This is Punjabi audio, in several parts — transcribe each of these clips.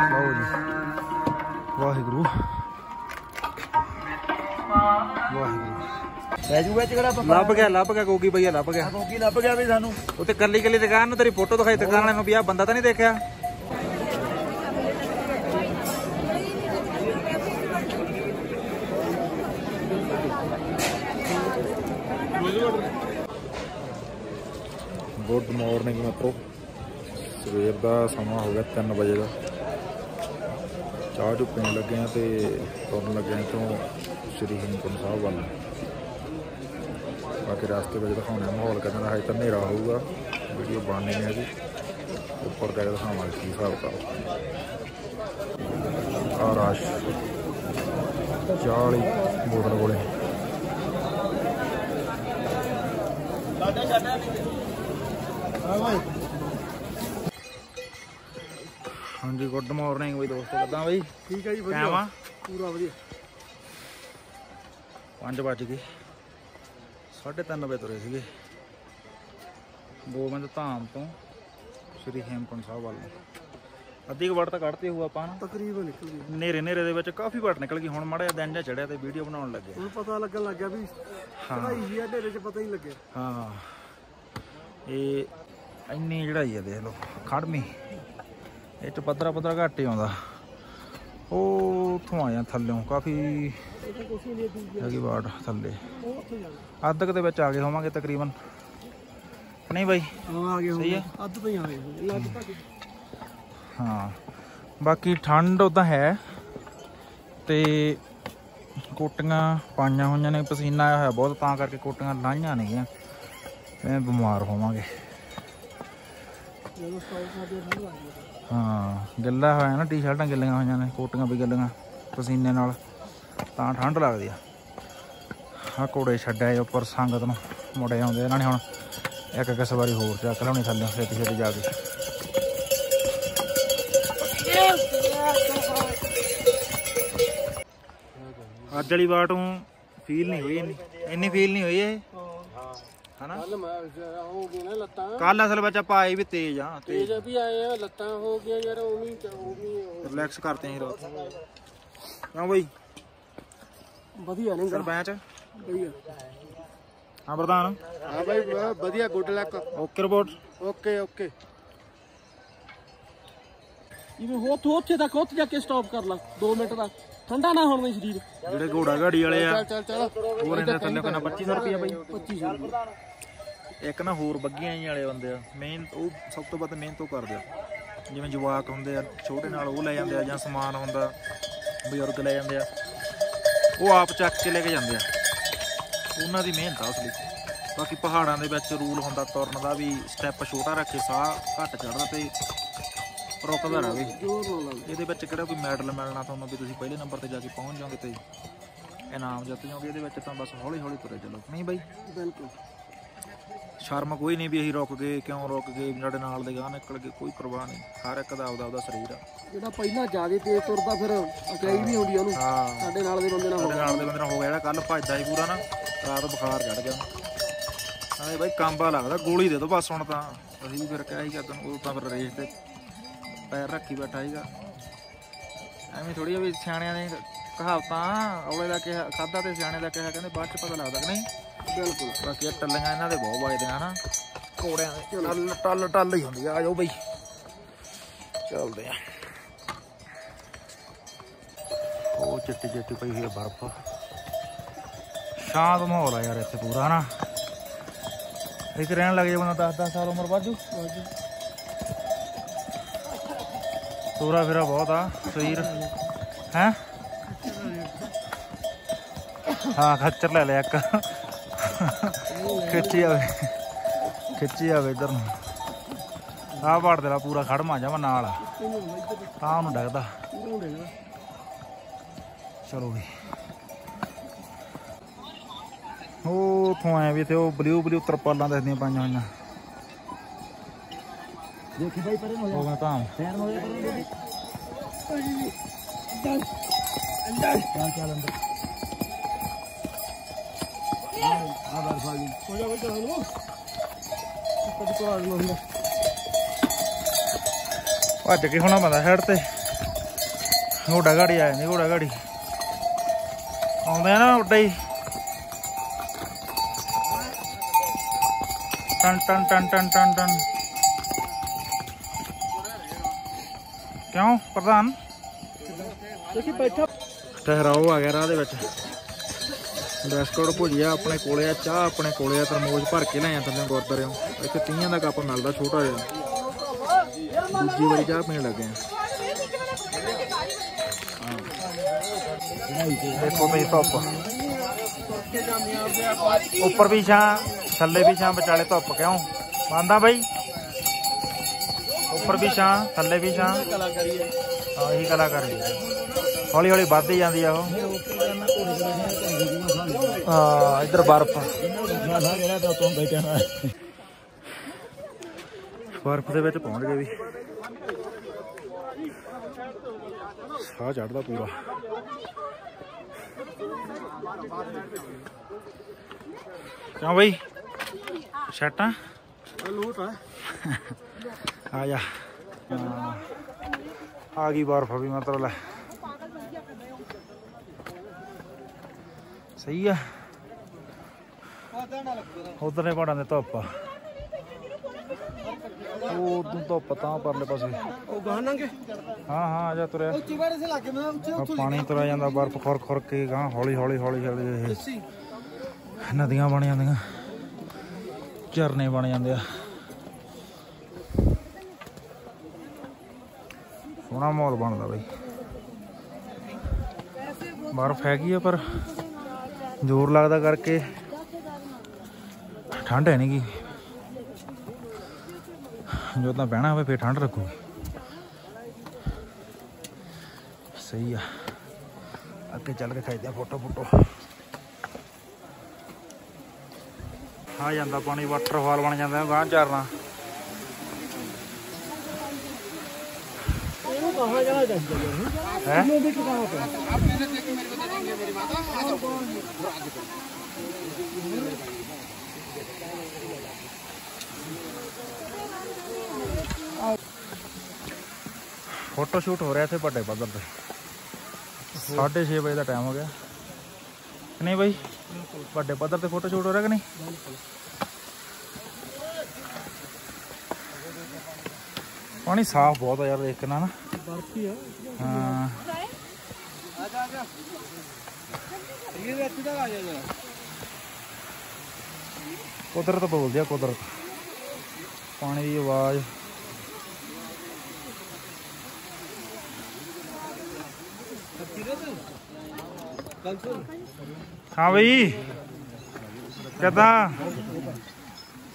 ਲਓ ਜੀ ਵਾਹਿਗੁਰੂ। ਵਾਹਿਗੁਰੂ ਬੈਜੂ ਵਿੱਚ ਕਿਹੜਾ ਆਪਾਂ ਲੱਭ ਗਿਆ ਲੱਭ ਗਿਆ ਗੋਗੀ ਭਈਆ ਲੱਭ ਗਿਆ। ਕੋਕੀ ਲੱਭ ਗਿਆ ਵੀ ਸਾਨੂੰ। ਉੱਤੇ ਕੱਲੀ ਕੱਲੀ ਦੁਕਾਨ ਨੂੰ ਤੇਰੀ ਫੋਟੋ ਦਿਖਾਈ ਦੁਕਾਨ ਵਾਲੇ ਨੂੰ ਵੀ ਆ ਬੰਦਾ ਤਾਂ ਨਹੀਂ ਦੇਖਿਆ। ਗੁੱਡ ਮਾਰਨਿੰਗ ਮਿੱਤਰੋ। ਸਵੇਰ ਦਾ ਸਮਾਂ ਹੋ ਗਿਆ 3 ਵਜੇ ਦਾ। ਚਾਹ ਚੁ ਪੀਣ ਲੱਗੇ ਆ ਤੇ ਤੁਰਨ ਲੱਗੇ ਆ ਤੋਂ ਸ੍ਰੀ ਹੇਮਕੁੰਟ ਸਾਹਿਬ ਵੱਲ। ਬਾਕੀ ਰਸਤੇ ਵਿੱਚ ਦਿਖਾਉਣਾ ਮਾਹੌਲ ਕਿਦਾਂ ਦਾ ਹੈ ਤਾਂ ਹਨੇਰਾ ਹੋਊਗਾ। ਵੀਡੀਓ ਬਣਨੀ ਨਹੀਂ ਹੈਗੀ ਉੱਪਰ ਜਾ ਕੇ ਦਿਖਾਵਾਂਗੇ ਕੀ ਹਿਸਾਬ ਦਾ ਆ ਰਾਸ਼। 40 ਬੋਤਲ ਕੋਲੇ। ਹਾਂਜੀ ਗੁੱਡ ਮਾਰਨਿੰਗ ਬਈ ਦੋਸਤੋ ਕਿਦਾਂ ਬਈ? ਠੀਕ ਹੈ ਜੀ ਕਿਵੇਂ ਆ? ਪੂਰਾ ਵਧੀਆ। 5 ਵਜ ਗਏ। 3:30 ਵਜੇ ਤੁਰੇ ਸੀਗੇ। ਦੋ ਮਿੰਟ ਧਾਮ ਤੋਂ ਸ੍ਰੀ ਹੇਮਕੁੰਟ ਸਾਹਿਬ ਵੱਲ। ਅੱਧੀ ਕੁ ਵਾਟ ਤਾਂ ਕੱਢਤੇ ਹੋਊ ਆਪਾਂ ਨਾ। ਤਕਰੀਬਨ ਨਿਕਲ ਗਈ। ਨੇਰੇ ਨੇਰੇ ਦੇ ਵਿੱਚ ਕਾਫੀ ਵਾਟ ਨਿਕਲ ਗਈ। ਹੁਣ ਮਾੜਾ ਜਿਹਾ ਦਿਨ ਜਿਹਾ ਚੜਿਆ ਤੇ ਵੀਡੀਓ ਬਣਾਉਣ ਲੱਗੇ ਹੁਣ ਪਤਾ ਲੱਗਣ ਲੱਗ ਗਿਆ ਵੀ ਹਾਂ। ਚੜਾਈ ਜੀ ਆ ਢੇਰੇ 'ਚ ਪਤਾ ਹੀ ਲੱਗਿਆ। ਹਾਂ। ਇਹ ਇੰਨੀ ਚੜਾਈ ਆ ਦੇਖ ਲਓ। ਖੜਮੀ ਇਹ ਚ ਪੱਧਰਾ ਪੱਧਰਾ ਘੱਟ ਹੀ ਆਉਂਦਾ। ਉਹ ਉੱਥੋਂ ਆਇਆ ਥੱਲਿਓਂ ਕਾਫੀ ਨਹੀਂ ਹੈਗੀ ਵਾਟ ਥੱਲੇ। ਅੱਧ ਦੇ ਵਿੱਚ ਆ ਗਏ ਹੋਵਾਂਗੇ ਤਕਰੀਬਨ। ਨਹੀਂ ਬਾਈ? ਹਾਂ ਆ ਗਏ ਸਹੀ ਹੈ ਅੱਧ ਤੋਂ ਹੀ ਆ ਗਏ ਲਗਭਗ ਹਾਂ। ਬਾਕੀ ਠੰਡ ਉਦਾਂ ਹੈ। ਤੇ ਕੋਟੀਆਂ ਪਾਈਆਂ ਹੋਈਆਂ ਨੇ ਪਸੀਨਾ ਆਇਆ ਹੋਇਆ ਬਹੁਤ ਤਾਂ ਕਰਕੇ ਕੋਟੀਆਂ ਲਾਈਆਂ ਨੇਗੀਆਂ ਐ ਬਿਮਾਰ ਹੋਵਾਂਗੇ। ਜਦੋਂ ਸਟਾਪ ਕਰਦੇ ਠੰਡ ਲੱਗ ਗਈ ਹਾਂ, ਗਿੱਲਾ ਹੋਇਆ ਨਾ ਟੀ-ਸ਼ਰਟਾਂ ਗਿੱਲੀਆਂ ਹੋਈਆਂ ਨੇ, ਕੋਟੀਆਂ ਵੀ ਗਿੱਲੀਆਂ, ਪਸੀਨੇ ਨਾਲ। ਤਾਂ ਠੰਡ ਲੱਗਦੀ ਆ। ਆ ਕੋੜੇ ਛੱਡਿਆ ਉੱਪਰ ਸੰਗਤ ਨੂੰ ਮੁੜੇ ਆਉਂਦੇ ਇਹਨਾਂ ਨੇ ਹੁਣ ਇੱਕ ਇੱਕ ਸਵਾਰੀ ਹੋਰ ਚੱਕ ਲਿਆਉਣੀ ਥੱਲੇ, ਛੇਤੀ ਛੇਤੀ ਜਾ ਕੇ। ਅੱਜ ਵਾਲੀ ਵਾਰ ਤੋਂ ਫੀਲ ਨਹੀਂ ਹੋਈ, ਇੰਨੀ ਇੰਨੀ ਫੀਲ ਨਹੀਂ ਹੋਈ ਇਹ। ਹਨਾ? ਕੱਲ ਮੈਂ ਹੋ ਗਈ ਨਾ ਲੱਤਾਂ। ਕੱਲ ਅਸਲ ਵਿੱਚ ਆਪਾਂ ਆਏ ਵੀ ਤੇਜ਼ ਆ ਤੇਜ਼। ਵੀ ਆਏ ਆ ਲੱਤਾਂ ਹੋ ਗਈਆਂ ਯਾਰ ਉਵੇਂ ਉਵੇਂ ਰਿਲੈਕਸ ਕਰਤੇ ਆਂ ਰਾਤ ਕਿਉਂ ਬਈ। ਵਧੀਆ ਨਹੀਂ ਸਰਪੰਚ? ਵਧੀਆ। ਹਾਂ ਪ੍ਰਧਾਨ। ਹਾਂ ਬਾਈ ਵਧੀਆ good luck okay report okay okay ਇਹ ਹੋ ਤੋ ਉੱਥੇ ਤੱਕ ਉੱਥੇ ਜਾ ਕੇ ਸਟਾਪ ਕਰ ਲਾ। 2 ਮਿੰਟ ਦਾ। ਠੰਡਾ ਨਾ ਹੋਣ ਦੇ ਸਰੀਰ। ਜਿਹੜੇ ਘੋੜਾ ਗਾੜੀ ਵਾਲੇ ਆ ਚੱਲ ਚੱਲ ਚੱਲ। ਹੋਰ ਇਹਨਾਂ ਥੱਲੇ ਕਿੰਨਾ 2500 ਰੁਪਏ ਬਈ। 2500 ਇੱਕ ਨਾ ਹੋਰ ਬੱਗੀਆਂ ਹੀ ਵਾਲੇ ਬੰਦੇ ਆ ਮੇਨ ਉਹ ਸਭ ਤੋਂ ਵੱਧ ਮਿਹਨਤ ਉਹ ਕਰਦੇ ਆ। ਜਿਵੇਂ ਜਵਾਕ ਹੁੰਦੇ ਆ, ਛੋਟੇ ਨਾਲ ਉਹ ਲੈ ਜਾਂਦੇ ਆ ਜਾਂ ਸਮਾਨ ਹੁੰਦਾ ਬਜ਼ੁਰਗ ਲੈ ਜਾਂਦੇ ਆ, ਉਹ ਆਪ ਚੱਕ ਕੇ ਲੈ ਕੇ ਜਾਂਦੇ ਆ। ਉਹਨਾਂ ਦੀ ਮਿਹਨਤ ਆ ਉਸ ਲਈ ਬਾਕੀ ਪਹਾੜਾਂ ਦੇ ਵਿੱਚ ਰੂਲ ਹੁੰਦਾ, ਤੁਰਨ ਦਾ ਵੀ ਸਟੈਪ ਛੋਟਾ ਰੱਖੇ, ਸਾਹ ਘੱਟ ਚੜਦਾ ਤੇ ਰੁਕਦਾ ਰਹੇ ਇਹਦੇ ਵਿੱਚ ਕਿਹੜਾ ਕੋਈ ਮੈਡਲ ਮਿਲਣਾ ਤੁਹਾਨੂੰ ਵੀ ਤੁਸੀਂ ਪਹਿਲੇ ਨੰਬਰ ਤੇ ਜਾ ਕੇ ਪਹੁੰਚ ਜਾਓਗੇ ਤੇ ਇਨਾਮ ਜਿੱਤ ਜਾਓਗੇ। ਇਹਦੇ ਵਿੱਚ ਤਾਂ ਬਸ ਹੌਲੀ ਹੌਲੀ ਤੁਰੇ ਚੱਲੋ। ਨਹੀਂ ਬਾਈ? ਬਿਲਕੁਲ। ਸ਼ਰਮ ਕੋਈ ਨਹੀਂ ਵੀ ਅਸੀਂ ਰੁਕ ਗਏ ਕਿਉਂ ਰੁਕ ਗਏ ਸਾਡੇ ਨਾਲ ਦੇ ਗਾਹ ਨਿਕਲ ਗਏ ਕੋਈ ਪਰਵਾਹ ਨਹੀਂ। ਹਰ ਇੱਕ ਦਾ ਆਪਦਾ ਆਪਦਾ ਸਰੀਰ ਆ। ਜਿਹੜਾ ਪਹਿਲਾਂ ਜ਼ਿਆਦਾ ਤੇਜ਼ ਤੁਰਦਾ ਫਿਰ ਅਕਾਈ ਵੀ ਹੁੰਦੀ ਉਹਨੂੰ। ਹਾਂ। ਸਾਡੇ ਨਾਲ ਦੇ ਬੰਦੇ ਨਾਲ ਹੋ ਸਾਡੇ ਨਾਲ ਦੇ ਬੰਦੇ ਨਾਲ ਹੋ ਗਿਆ ਜਿਹੜਾ ਕੱਲ ਭੱਜਦਾ ਸੀ ਪੂਰਾ ਨਾ ਰਾਤ ਬੁਖਾਰ ਚੜ ਗਿਆ। ਹਾਂ ਬਾਈ ਕਾਂਬਾ ਲੱਗਦਾ ਗੋਲੀ ਦੇ ਦੋ ਬਸ ਹੁਣ ਤਾਂ। ਅਸੀਂ ਵੀ ਫਿਰ ਕਿਹਾ ਸੀ ਕਿ ਉਹ ਤਾਂ ਫਿਰ ਰੇਸ ਤੇ ਪੈਰ ਰੱਖੀ ਬੈਠਾ ਸੀਗਾ। ਐਵੇਂ ਥੋੜੀ ਵੀ ਸਿਆਣਿਆਂ ਨੇ ਕਹਾਵਤਾਂ ਔਲੇ ਦਾ ਕਿਹਾ ਖਾਦਾ ਤੇ ਸਿਆਣੇ ਦਾ ਕਿਹਾ ਕਹਿੰਦੇ ਬਾਅਦ ਚ ਪਤਾ ਲੱਗਦਾ ਕਿ ਨਹੀਂ। ਬਿਲਕੁਲ। ਬਾਕੀ ਇਹ ਟੱਲੀਆਂ ਇਹਨਾਂ ਦੇ ਬਹੁਤ ਵੱਜਦੇ ਆ ਹਨਾ। ਘੋੜਿਆਂ ਦੇ। ਟੱਲ ਟੱਲ ਟੱਲ ਹੀ ਹੁੰਦੀ ਆ। ਆ ਜਾਓ ਬਈ। ਚੱਲਦੇ ਆ। ਉਹ ਚਿੱਟੀ ਚਿੱਟੀ ਪਈ ਹੋਈ ਬਰਫ਼। ਸ਼ਾਂਤ ਮਾਹੌਲ ਆ ਯਾਰ ਇੱਥੇ ਪੂਰਾ ਹਨਾ। ਇੱਕ ਰਹਿਣ ਲੱਗ ਜੇ ਬੰਦਾ 10 10 ਸਾਲ ਉਮਰ ਵਾਜੂ ਤੋਰਾ ਫੇਰਾ ਬਹੁਤ ਆ ਸਰੀਰ। ਹੈ? ਹਾਂ ਖੱਚਰ ਲੈ ਲਿਆ ਇੱਕ। ਖਿੱਚੀ ਆਵੇ ਖਿੱਚੀ ਆਵੇ ਇਧਰ ਨੂੰ। ਆਹ ਵੜ ਦੇਲਾ ਪੂਰਾ ਖੜਮਾ ਜਾਵਾ ਨਾਲ। ਤਾਂ ਉਹਨੂੰ ਡਗਦਾ। ਚਲੋ ਵੀ। ਉਹ ਤੋਂ ਆਇਆ ਵੀ ਤੇ ਉਹ ਬਲੂ ਬਲੂ ਤਰਪਾਲਾਂ ਦੱਸਦੀਆਂ ਪਾਈਆਂ ਹੋਈਆਂ। ਦੇਖੀ ਬਾਈ ਪਰੇ ਨੂੰ ਉਹ ਮੈਂ ਤਾਂ। ਪੈਰ ਨੂੰ ਪਰੇ ਨੂੰ ਚੱਲ ਅੰਦਰ। ਚੱਲ ਚੱਲ ਅੰਦਰ। ਆ ਫਾਲੀ ਹੋ ਜਾ ਬਈ ਚੱਲ ਨੂੰ ਕਦੀ ਕੋਲ ਆ ਹੁੰਦਾ। ਭੱਜ ਕੇ ਹੋਣਾ ਪੈਂਦਾ ਹੈਡ ਤੇ। ਘੋੜਾ ਗਾੜੀ ਆਇਆ ਨਹੀਂ ਘੋੜਾ ਗਾੜੀ ਆਉਂਦੇ ਆ ਨਾ ਉੱਡਾ ਹੀ। ਟਨ ਟਨ ਟਨ ਟਨ ਟਨ ਟਨ। ਕਿਉਂ ਪ੍ਰਧਾਨ? ਦੇਖੀ ਬੈਠਾ। ਠਹਿਰਾਓ ਆ ਗਿਆ ਰਾਹ ਦੇ ਵਿੱਚ। ਰੈਸਟੋਰੈਂਟ ਭੁਜਿਆ ਆਪਣੇ ਕੋਲੇ ਆ, ਚਾਹ ਆਪਣੇ ਕੋਲੇ ਆ, ਤਰਮੋਜ ਭਰ ਕੇ ਲੈ ਆ ਤੰਨੇ ਇੱਥੇ ਤੀਆਂ ਦਾ ਕੱਪ ਮਿਲਦਾ ਛੋਟਾ ਜਿਹਾ। ਦੂਜੀ ਵਾਰੀ ਚਾਹ ਪੀਣ ਲੱਗੇ ਆ। ਦੇਖੋ ਬਈ ਧੁੱਪ। ਉੱਪਰ ਵੀ ਛਾਂ, ਥੱਲੇ ਵੀ ਛਾਂ, ਵਿਚਾਲੇ ਧੁੱਪ ਕਿਉਂ? ਮੰਨਦਾ ਬਈ? ਉੱਪਰ ਵੀ ਛਾਂ, ਥੱਲੇ ਵੀ ਛਾਂ। ਹਾਂ ਇਹੀ ਕਲਾਕਾਰੀ ਹੈ ਹੌਲੀ ਹੌਲੀ ਵੱਧਦੀ ਜਾਂਦੀ ਆ ਉਹ। ਹਾਂ, ਇੱਧਰ ਬਰਫ਼। ਬਰਫ਼ ਦੇ ਵਿੱਚ ਪਹੁੰਚ ਗਏ ਵੀ। ਸਾਹ ਚੜਦਾ ਪੂਰਾ। ਕਿਉਂ ਬਈ? ਸ਼ਰਟਾਂ? ਲੋਟ ਹੈ ਆ ਜਾ। ਆ ਗਈ ਬਰਫ਼ ਵੀ, ਮਤਲਬ ਲੈ। ਸਹੀ ਆ। ਉਧਰਲੇ ਪਹਾੜਾਂ ਦੇ ਧੁੱਪ। ਆ ਉਹ ਉਦੋਂ ਧੁੱਪ ਤਾਂ ਪਰਲੇ ਪਾਸੇ। ਉਹ ਗਾਣਾਂਗੇ ਹਾਂ ਹਾਂ ਆ ਜਾ ਤੁਰਿਆ। ਉੱਚੀ ਬਾਰੇ ਸੇ ਲੱਗੇ ਮੈਂ ਉੱਚੇ ਆ ਪਾਣੀ ਤੁਰਿਆ ਜਾਂਦਾ ਬਰਫ਼ ਖੁਰ ਖੁਰ ਕੇ ਗਾਂ ਹੌਲੀ ਹੌਲੀ ਹੌਲੀ ਹੌਲੀ ਇਹ। ਨਦੀਆਂ ਬਣ ਜਾਂਦੀਆਂ। ਝਰਨੇ ਬਣ ਜਾਂਦੇ ਆ। ਸੋਹਣਾ ਮਾਹੌਲ ਬਣਦਾ ਬਈ। ਬਰਫ਼ ਹੈਗੀ ਆ ਪਰ ਜ਼ੋਰ ਲੱਗਦਾ ਕਰਕੇ। ਠੰਡ ਹੈ ਨਹੀਂਗੀ ਜੋ ਤਾਂ ਬਹਿਣਾ ਹੋਵੇ ਫੇਰ ਠੰਡ ਰੱਖੂ ਸਹੀ ਆ ਅੱਗੇ ਚੱਲ ਕੇ ਖਾਈਦੇ ਆ ਫੋਟੋ ਫੋਟੋ ਆ ਜਾਂਦਾ ਪਾਣੀ ਵਾਟਰਫਾਲ ਬਣ ਜਾਂਦਾ ਗਾਂ ਝਰਨਾ ਇਹਨੂੰ ਕਹਾਂ ਜਾਣਾ ਚਾਹੀਦਾ ਹੈ ਇਹ ਵੀ ਕਹਾਂ ਪਿਆ ਫੋਟੋ ਸ਼ੂਟ ਹੋ ਰਿਹਾ ਇੱਥੇ ਵੱਡੇ ਪੱਧਰ ਤੇ 6:30 ਵਜੇ ਦਾ ਟਾਈਮ ਹੋ ਗਿਆ ਕਿ ਨਹੀਂ ਬਾਈ ਵੱਡੇ ਪੱਧਰ ਤੇ ਫੋਟੋ ਸ਼ੂਟ ਹੋ ਰਿਹਾ ਕਿ ਨਹੀਂ ਪਾਣੀ ਸਾਫ਼ ਬਹੁਤ ਆ ਯਾਰ ਦੇਖ ਕੇ ਨਾ ਨਾ ਬਰਫ ਹੀ ਆ ਹਾਂ ਆ ਜਾ ਆ ਜਾ ਇਹ ਵੀ ਇੱਥੇ ਤੱਕ ਆ ਜਾ ਜਰਾ ਕੁਦਰਤ ਬੋਲਦੀ ਆ ਕੁਦਰਤ। ਪਾਣੀ ਦੀ ਆਵਾਜ਼। ਹਾਂ ਬਈ। ਕਿੱਦਾਂ?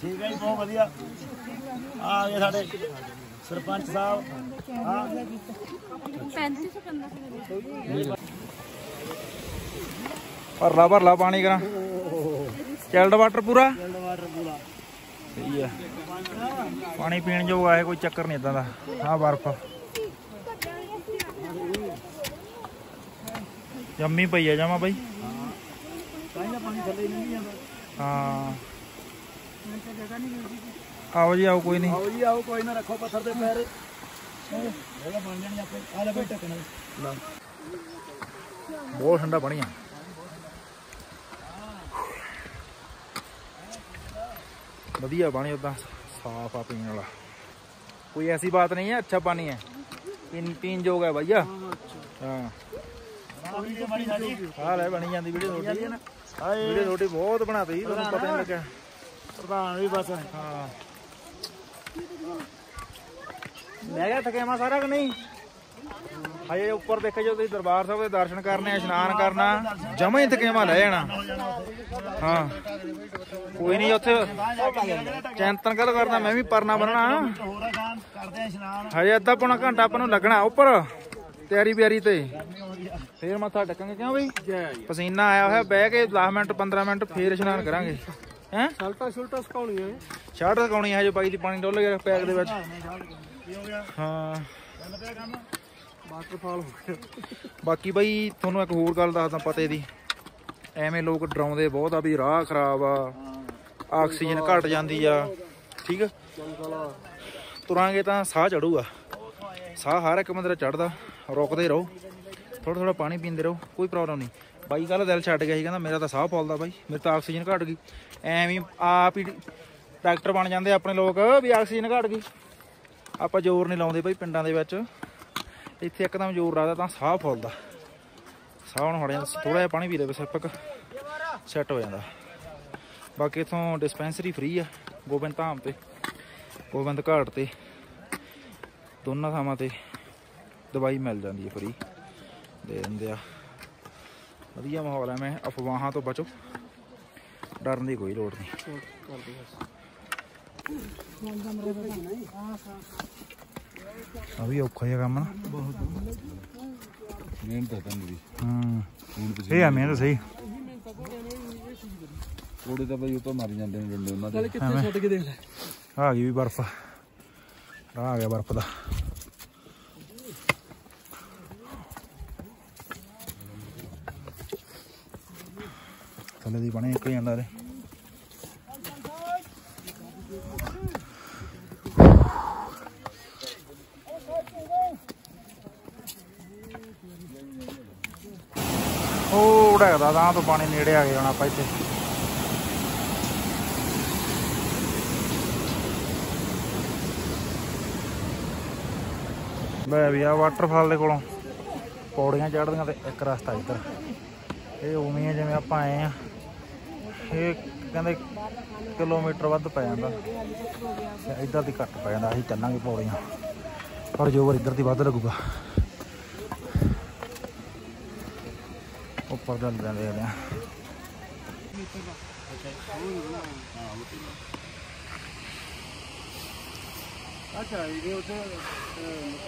ਠੀਕ ਹੈ ਜੀ ਬਹੁਤ ਵਧੀਆ। ਆ ਗਏ ਸਾਡੇ ਸਰਪੰਚ ਸਾਹਿਬ। ਹਾਂ। ਭਰ ਲਾ ਭਰ ਲਾ ਪਾਣੀ ਕਰਾਂ। ਚਿਲਡ ਵਾਟਰ ਪੂਰਾ ਵਾਟਰ ਪੂਰਾ? ਸਹੀ ਆ। ਪਾਣੀ ਪੀਣ ਜੋ ਆਏ ਕੋਈ ਚੱਕਰ ਨਹੀਂ ਇਦਾਂ ਦਾ। ਆਹ ਬਰਫ਼। ਜੰਮੀ ਪਈ ਆ ਜਾਮਾ ਬਾਈ। ਹੀ। ਤਾਂ ਪਾਣੀ ਥੱਲੇ ਨਹੀਂ ਜਾਂਦਾ ਹਾਂ ਆਓ ਜੀ ਆਓ ਕੋਈ ਨਹੀਂ। ਆਓ ਜੀ ਆਓ ਕੋਈ ਨਾ ਰੱਖੋ ਪੱਥਰ ਦੇ ਪੈਰ। ਜਗ੍ਹਾ ਬਣ ਜਾਣੀ ਆਪੇ ਆ ਲੈ ਬਈ ਟੱਕਣਾ ਬਹੁਤ ਠੰਡਾ ਪਾਣੀ ਆ। ਵਧੀਆ ਪਾਣੀ ਉਦਾਂ ਸਾਫ਼ ਆ ਪੀਣ ਵਾਲਾ। ਕੋਈ ਐਸੀ ਬਾਤ ਨਹੀਂ ਹੈ ਅੱਛਾ ਪਾਣੀ ਹੈ। ਪੀਣ ਪੀਣ ਯੋਗ ਹੈ ਭਈਆ ਹਾਂ। ਵੀਡੀਓ ਬਣੀ ਬਣੀ ਜਾਂਦੀ ਵੀਡੀਓ ਤੁਹਾਡੀ। ਵੀਡੀਓ ਤੁਹਾਡੀ ਬਹੁਤ ਬਣਾਤੀ ਤੁਹਾਨੂੰ ਪਤਾ ਨਹੀਂ ਲੱਗਿਆ ਪ੍ਰਧਾਨ ਵੀ ਬਸ। ਹਾਂ। ਮੈਂ ਕਿਹਾ ਥਕੇਵਾ ਸਾਰਾ ਕਿ ਨਹੀਂ? ਹਜੇ ਉੱਪਰ ਦੇਖੋ ਜੋ ਤੁਸੀਂ ਦਰਬਾਰ ਸਾਹਿਬ ਦੇ ਦਰਸ਼ਨ ਕਰਨੇ ਆ ਇਸ਼ਨਾਨ ਕਰਨਾ ਜਮਾ ਹੀ ਥਕੇਵਾ ਲੈ ਜਾਣਾ। ਹਾਂ। ਕੋਈ ਨਹੀਂ ਉੱਥੇ ਚਿੰਤਨ ਕਦ ਕਰਨਾ ਮੈਂ ਵੀ ਪਰਨਾ ਬੰਨਣਾ। ਕਰਦੇ ਹਜੇ ਅੱਧਾ ਪੌਣਾ ਘੰਟਾ ਆਪਾਂ ਨੂੰ ਲੱਗਣਾ ਉੱਪਰ ਤਿਆਰੀ ਬਿਆਰੀ ਤੇ। ਫੇਰ ਮੱਥਾ ਟੱਕਾਂਗੇ ਕਿਉਂ ਬਈ? ਪਸੀਨਾ ਆਇਆ ਹੋਇਆ ਬਹਿ ਕੇ 10 ਮਿੰਟ 15 ਮਿੰਟ ਫੇਰ ਇਸ਼ਨਾਨ ਕਰਾਂਗੇ। ਹੈ? ਸ਼ਲਟਾ ਸ਼ੁਲਟਾ ਸੁਕਾਉਣੀਆਂ ਸ਼ਰਟ ਲਗਾਉਣੀ ਹੈ ਹਜੇ ਬਾਈ ਦੀ ਪਾਣੀ ਡੁੱਲ ਗਿਆ ਪੈਕ ਦੇ ਵਿੱਚ। ਹੋ। ਵਾਟਰਫਾਲ ਹੋ ਗਿਆ। ਬਾਕੀ ਬਾਈ ਤੁਹਾਨੂੰ ਇੱਕ ਹੋਰ ਗੱਲ ਦੱਸਦਾ ਪਤੇ ਦੀ। ਐਵੇਂ ਲੋਕ ਡਰਾਉਂਦੇ ਬਹੁਤ ਆ ਵੀ ਰਾਹ ਖਰਾਬ ਆ ਆਕਸੀਜਨ ਘਟ ਜਾਂਦੀ ਆ ਠੀਕ ਆ? ਤੁਰਾਂਗੇ ਤਾਂ ਸਾਹ ਚੜੂਗਾ। ਸਾਹ ਹਰ ਇੱਕ ਬੰਦੇ ਦਾ ਚੜਦਾ ਰੁਕਦੇ ਰਹੋ। ਥੋੜਾ ਥੋੜਾ ਪਾਣੀ ਪੀਂਦੇ ਰਹੋ ਕੋਈ ਪ੍ਰੋਬਲਮ ਨਹੀਂ। ਬਾਈ ਕੱਲ ਦਿਲ ਛੱਡ ਗਿਆ ਸੀ ਕਹਿੰਦਾ ਮੇਰਾ ਤਾਂ ਸਾਹ ਫੁੱਲਦਾ ਬਾਈ ਮੇਰੇ ਤਾਂ ਆਕਸੀਜਨ ਘਟ ਗਈ। ਐਵੇਂ ਆਪ ਹੀ ਡਾਕਟਰ ਬਣ ਜਾਂਦੇ ਆਪਣੇ ਲੋਕ ਵੀ ਆਕਸੀਜਨ ਘਟ ਗਈ। ਆਪਾਂ ਜ਼ੋਰ ਨਹੀਂ ਲਾਉਂਦੇ ਬਾਈ ਪਿੰਡਾਂ ਦੇ ਵਿੱਚ। ਇੱਥੇ ਇੱਕਦਮ ਜ਼ੋਰ ਲੱਗਦਾ ਤਾਂ ਸਾਹ ਫੁੱਲਦਾ। ਸਾਹ ਹੁਣ ਹਟ ਜਾਂਦਾ ਥੋੜਾ ਜਿਹਾ ਪਾਣੀ ਪੀ ਲਵੇ ਸਿਰਫ ਸੈੱਟ ਹੋ ਜਾਂਦਾ। ਬਾਕੀ ਇਥੋਂ ਡਿਸਪੈਂਸਰੀ ਫ੍ਰੀ ਆ ਗੋਬਿੰਦ ਧਾਮ ਤੇ ਗੋਬਿੰਦ ਘਾਟ ਤੇ। ਦੋਨਾਂ ਥਾਵਾਂ ਤੇ ਦਵਾਈ ਮਿਲ ਜਾਂਦੀ ਹੈ ਫ੍ਰੀ ਦੇ ਦਿੰਦੇ ਆ। ਵਧੀਆ ਮਾਹੌਲ ਹੈ ਮੈਂ ਅਫਵਾਹਾਂ ਤੋਂ ਬਚੋ। ਡਰਨ ਦੀ ਕੋਈ ਲੋੜ ਨਹੀਂ। ਆ ਵੀ ਔਖਾ ਜਿਹਾ ਕੰਮ ਨਾ। ਮਿਹਨਤ ਹੈ ਤੈਨੂੰ ਵੀ ਹੂੰ। ਇਹ ਆ ਮਿਹਨਤ ਸਹੀ। ਥੋੜੇ ਤਾਂ ਬਈ ਉੱਪਰ ਮਰ ਜਾਂਦੇ ਨੇ ਡੰਡੇ ਉਹਨਾਂ ਦੇ। ਕਿੱਥੇ ਛੱਡ ਕੇ ਦੇਖ ਲੈ। ਆ ਗਈ ਵੀ ਬਰਫ਼। ਆ ਆ ਗਿਆ ਬਰਫ਼ ਦਾ। ਥੱਲੇ ਦੀ ਬਣੇ ਇੱਕ ਹੀ ਜਾਂਦਾ ਰੇ ਉਹ ਤਾਂ ਤੋਂ ਪਾਣੀ ਨੇੜੇ ਆ ਗਿਆ ਹੁਣ ਆਪਾਂ ਇੱਥੇ। ਲੈ ਵੀ ਆ ਵਾਟਰਫਾਲ ਦੇ ਕੋਲੋਂ ਪੌੜੀਆਂ ਚੜ੍ਹਦੀਆਂ ਤੇ ਇੱਕ ਰਸਤਾ ਇੱਧਰ। ਇਹ ਉਵੇਂ ਜਿਵੇਂ ਆਪਾਂ ਆਏ ਆ, ਇਹ ਕਹਿੰਦੇ ਕਿਲੋਮੀਟਰ ਵੱਧ ਪੈ ਜਾਂਦਾ। ਇੱਧਰ ਦੀ ਘੱਟ ਪੈ ਜਾਂਦਾ, ਅਸੀਂ ਚੱਲਾਂਗੇ ਪੌੜੀਆਂ। ਪਰ ਜੋਰ ਇੱਧਰ ਦੀ ਵੱਧ ਲੱਗੂਗਾ। ਉੱਪਰ ਚੱਲ ਜਾਂਦੇ ਆ ਅੱਛਾ ਇਹਦੇ ਉੱਤੇ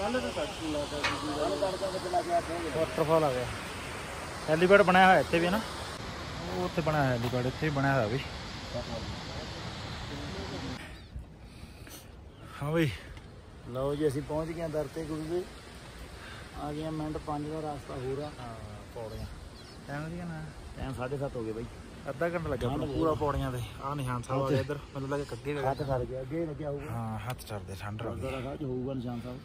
ਕੱਲ ਤਾਂ ਕੱਟ ਲਾਤਾ ਵਾਟਰਫਾਲ ਆ ਗਿਆ। ਹੈਲੀਪੈਡ ਬਣਾਇਆ ਹੋਇਆ ਇੱਥੇ ਵੀ ਨਾ? ਉਹ ਉੱਥੇ ਬਣਾਇਆ ਹੋਇਆ ਹੈਲੀਪੈਡ ਇੱਥੇ ਵੀ ਬਣਾਇਆ ਹੋਇਆ ਵੀ। ਹਾਂ ਬਈ। ਲਓ ਜੀ ਅਸੀਂ ਪਹੁੰਚ ਗਏ ਹਾਂ ਦਰ ਤੇ ਗੁਰੂ ਦੇ ਆ ਗਏ ਹਾਂ ਮਿੰਟ 5 ਦਾ ਰਸਤਾ ਹੋਰ ਆ। ਹਾਂ ਪੌੜੀਆਂ। ਟਾਈਮ ਦੀ ਨਾ? ਟਾਈਮ 7:30 ਹੋ ਗਏ ਬਾਈ। ਅੱਧਾ ਘੰਟਾ ਆਪਣਾ ਪੂਰਾ ਪੌੜੀਆਂ ਤੇ। ਆ ਨਿਸ਼ਾਨ ਸਾਹਿਬ ਆ ਗਿਆ ਇੱਧਰ। ਮੈਨੂੰ ਲੱਗਾ ਕੱਗੇ ਗਏ ਹੱਥ ਫੜ ਗਿਆ ਅੱਗੇ ਲੱਗਿਆ ਹੋਊਗਾ। ਹਾਂ ਹੱਥ ਚੜਦੇ ਠੰਡ ਲੱਗ ਗਈ। ਚ ਹੋਊਗਾ ਨਿਸ਼ਾਨ ਸਾਹਿਬ।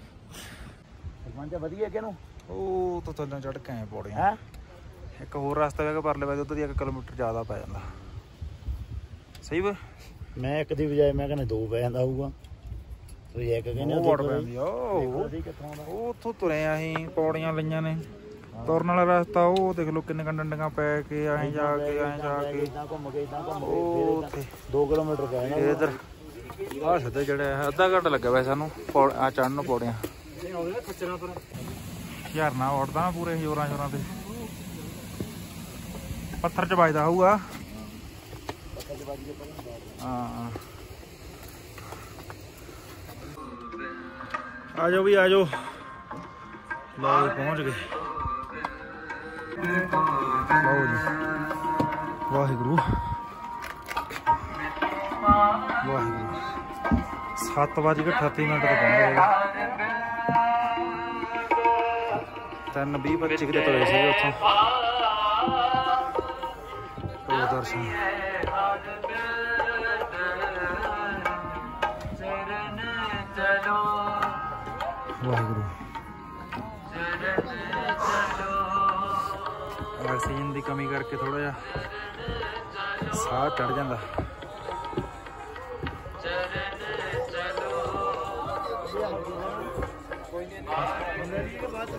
ਸਰਪੰਚ ਵਧੀਆ ਅੱਗੇ ਨੂੰ? ਉਹ ਤੋਂ ਥੱਲੇ ਚੜ ਕੇ ਆਏ ਪੌੜੀਆਂ। ਹੈ? ਇੱਕ ਹੋਰ ਰਸਤਾ ਹੈਗਾ ਪਰਲੇ ਪਾਸੇ ਉੱਧਰ ਦੀ 1 ਕਿਲੋਮੀਟਰ ਜ਼ਿਆਦਾ ਪੈ ਜਾਂਦਾ। ਸਹੀ ਵਾ? ਮੈਂ ਇੱਕ ਦੀ ਬਜਾਏ ਮੈਂ ਕਹਿੰਦਾ ਦੋ ਪੈ ਜਾਂਦਾ ਹੋਊਗਾ। ਤੁਸੀਂ ਇੱਕ ਕਹਿੰਦੇ ਉਹ ਵੜ ਪੈਂਦੀ ਉੱਥੋਂ ਤੁਰੇ ਆ ਅਸੀਂ ਪੌੜੀਆਂ ਲਈਆਂ ਨੇ। ਤੁਰਨ ਵਾਲਾ ਰਸਤਾ ਉਹ ਦੇਖ ਲਓ ਕਿੰਨੇ ਕੰਡੰਡੀਆਂ ਪੈ ਕੇ ਐਂ ਜਾ ਕੇ ਐਂ ਜਾ ਕੇ। ਇਦਾਂ ਘੁੰਮ ਕੇ ਇਦਾਂ ਘੁੰਮ ਕੇ 2 ਕਿਲੋਮੀਟਰ ਪੈ ਫਿਰ ਇੱਧਰ। ਆਹ ਸਿੱਧੇ ਜਿਹੜੇ ਆ ਅੱਧਾ ਘੰਟਾ ਲੱਗਾ ਵੈਸੇ ਸਾਨੂੰ ਆ ਚੜਨ ਨੂੰ ਪੌੜੀਆਂ। ਝਰਨਾ ਉੱਡਦਾ ਨਾ ਪੂਰੇ ਜ਼ੋਰਾਂ ਜ਼ੋਰਾਂ ਤੇ। ਪੱਥਰ ਚ ਵੱਜਦਾ ਹੋਊਗਾ। ਹਾਂ। ਆ ਜਾਓ ਵੀ ਆ ਜਾਓ। ਲਓ ਪਹੁੰਚ ਗਏ। ਲਓ ਜੀ ਵਾਹਿਗੁਰੂ। ਵਾਹਿਗੁਰੂ। 7 ਵਜੇ 38 ਮਿੰਟ ਤੇ ਪਹੁੰਚ ਗਏ। ਤਿੰਨ 20 25 ਕਿਤੇ ਤੁਰੇ ਸੀ ਉੱਥੋਂ। ਉਹ ਦਰਸ਼ਨ। ਆਕਸੀਜਨ ਦੀ ਕਮੀ ਕਰਕੇ ਥੋੜਾ ਜਿਹਾ ਸਾਹ ਚੜ ਜਾਂਦਾ।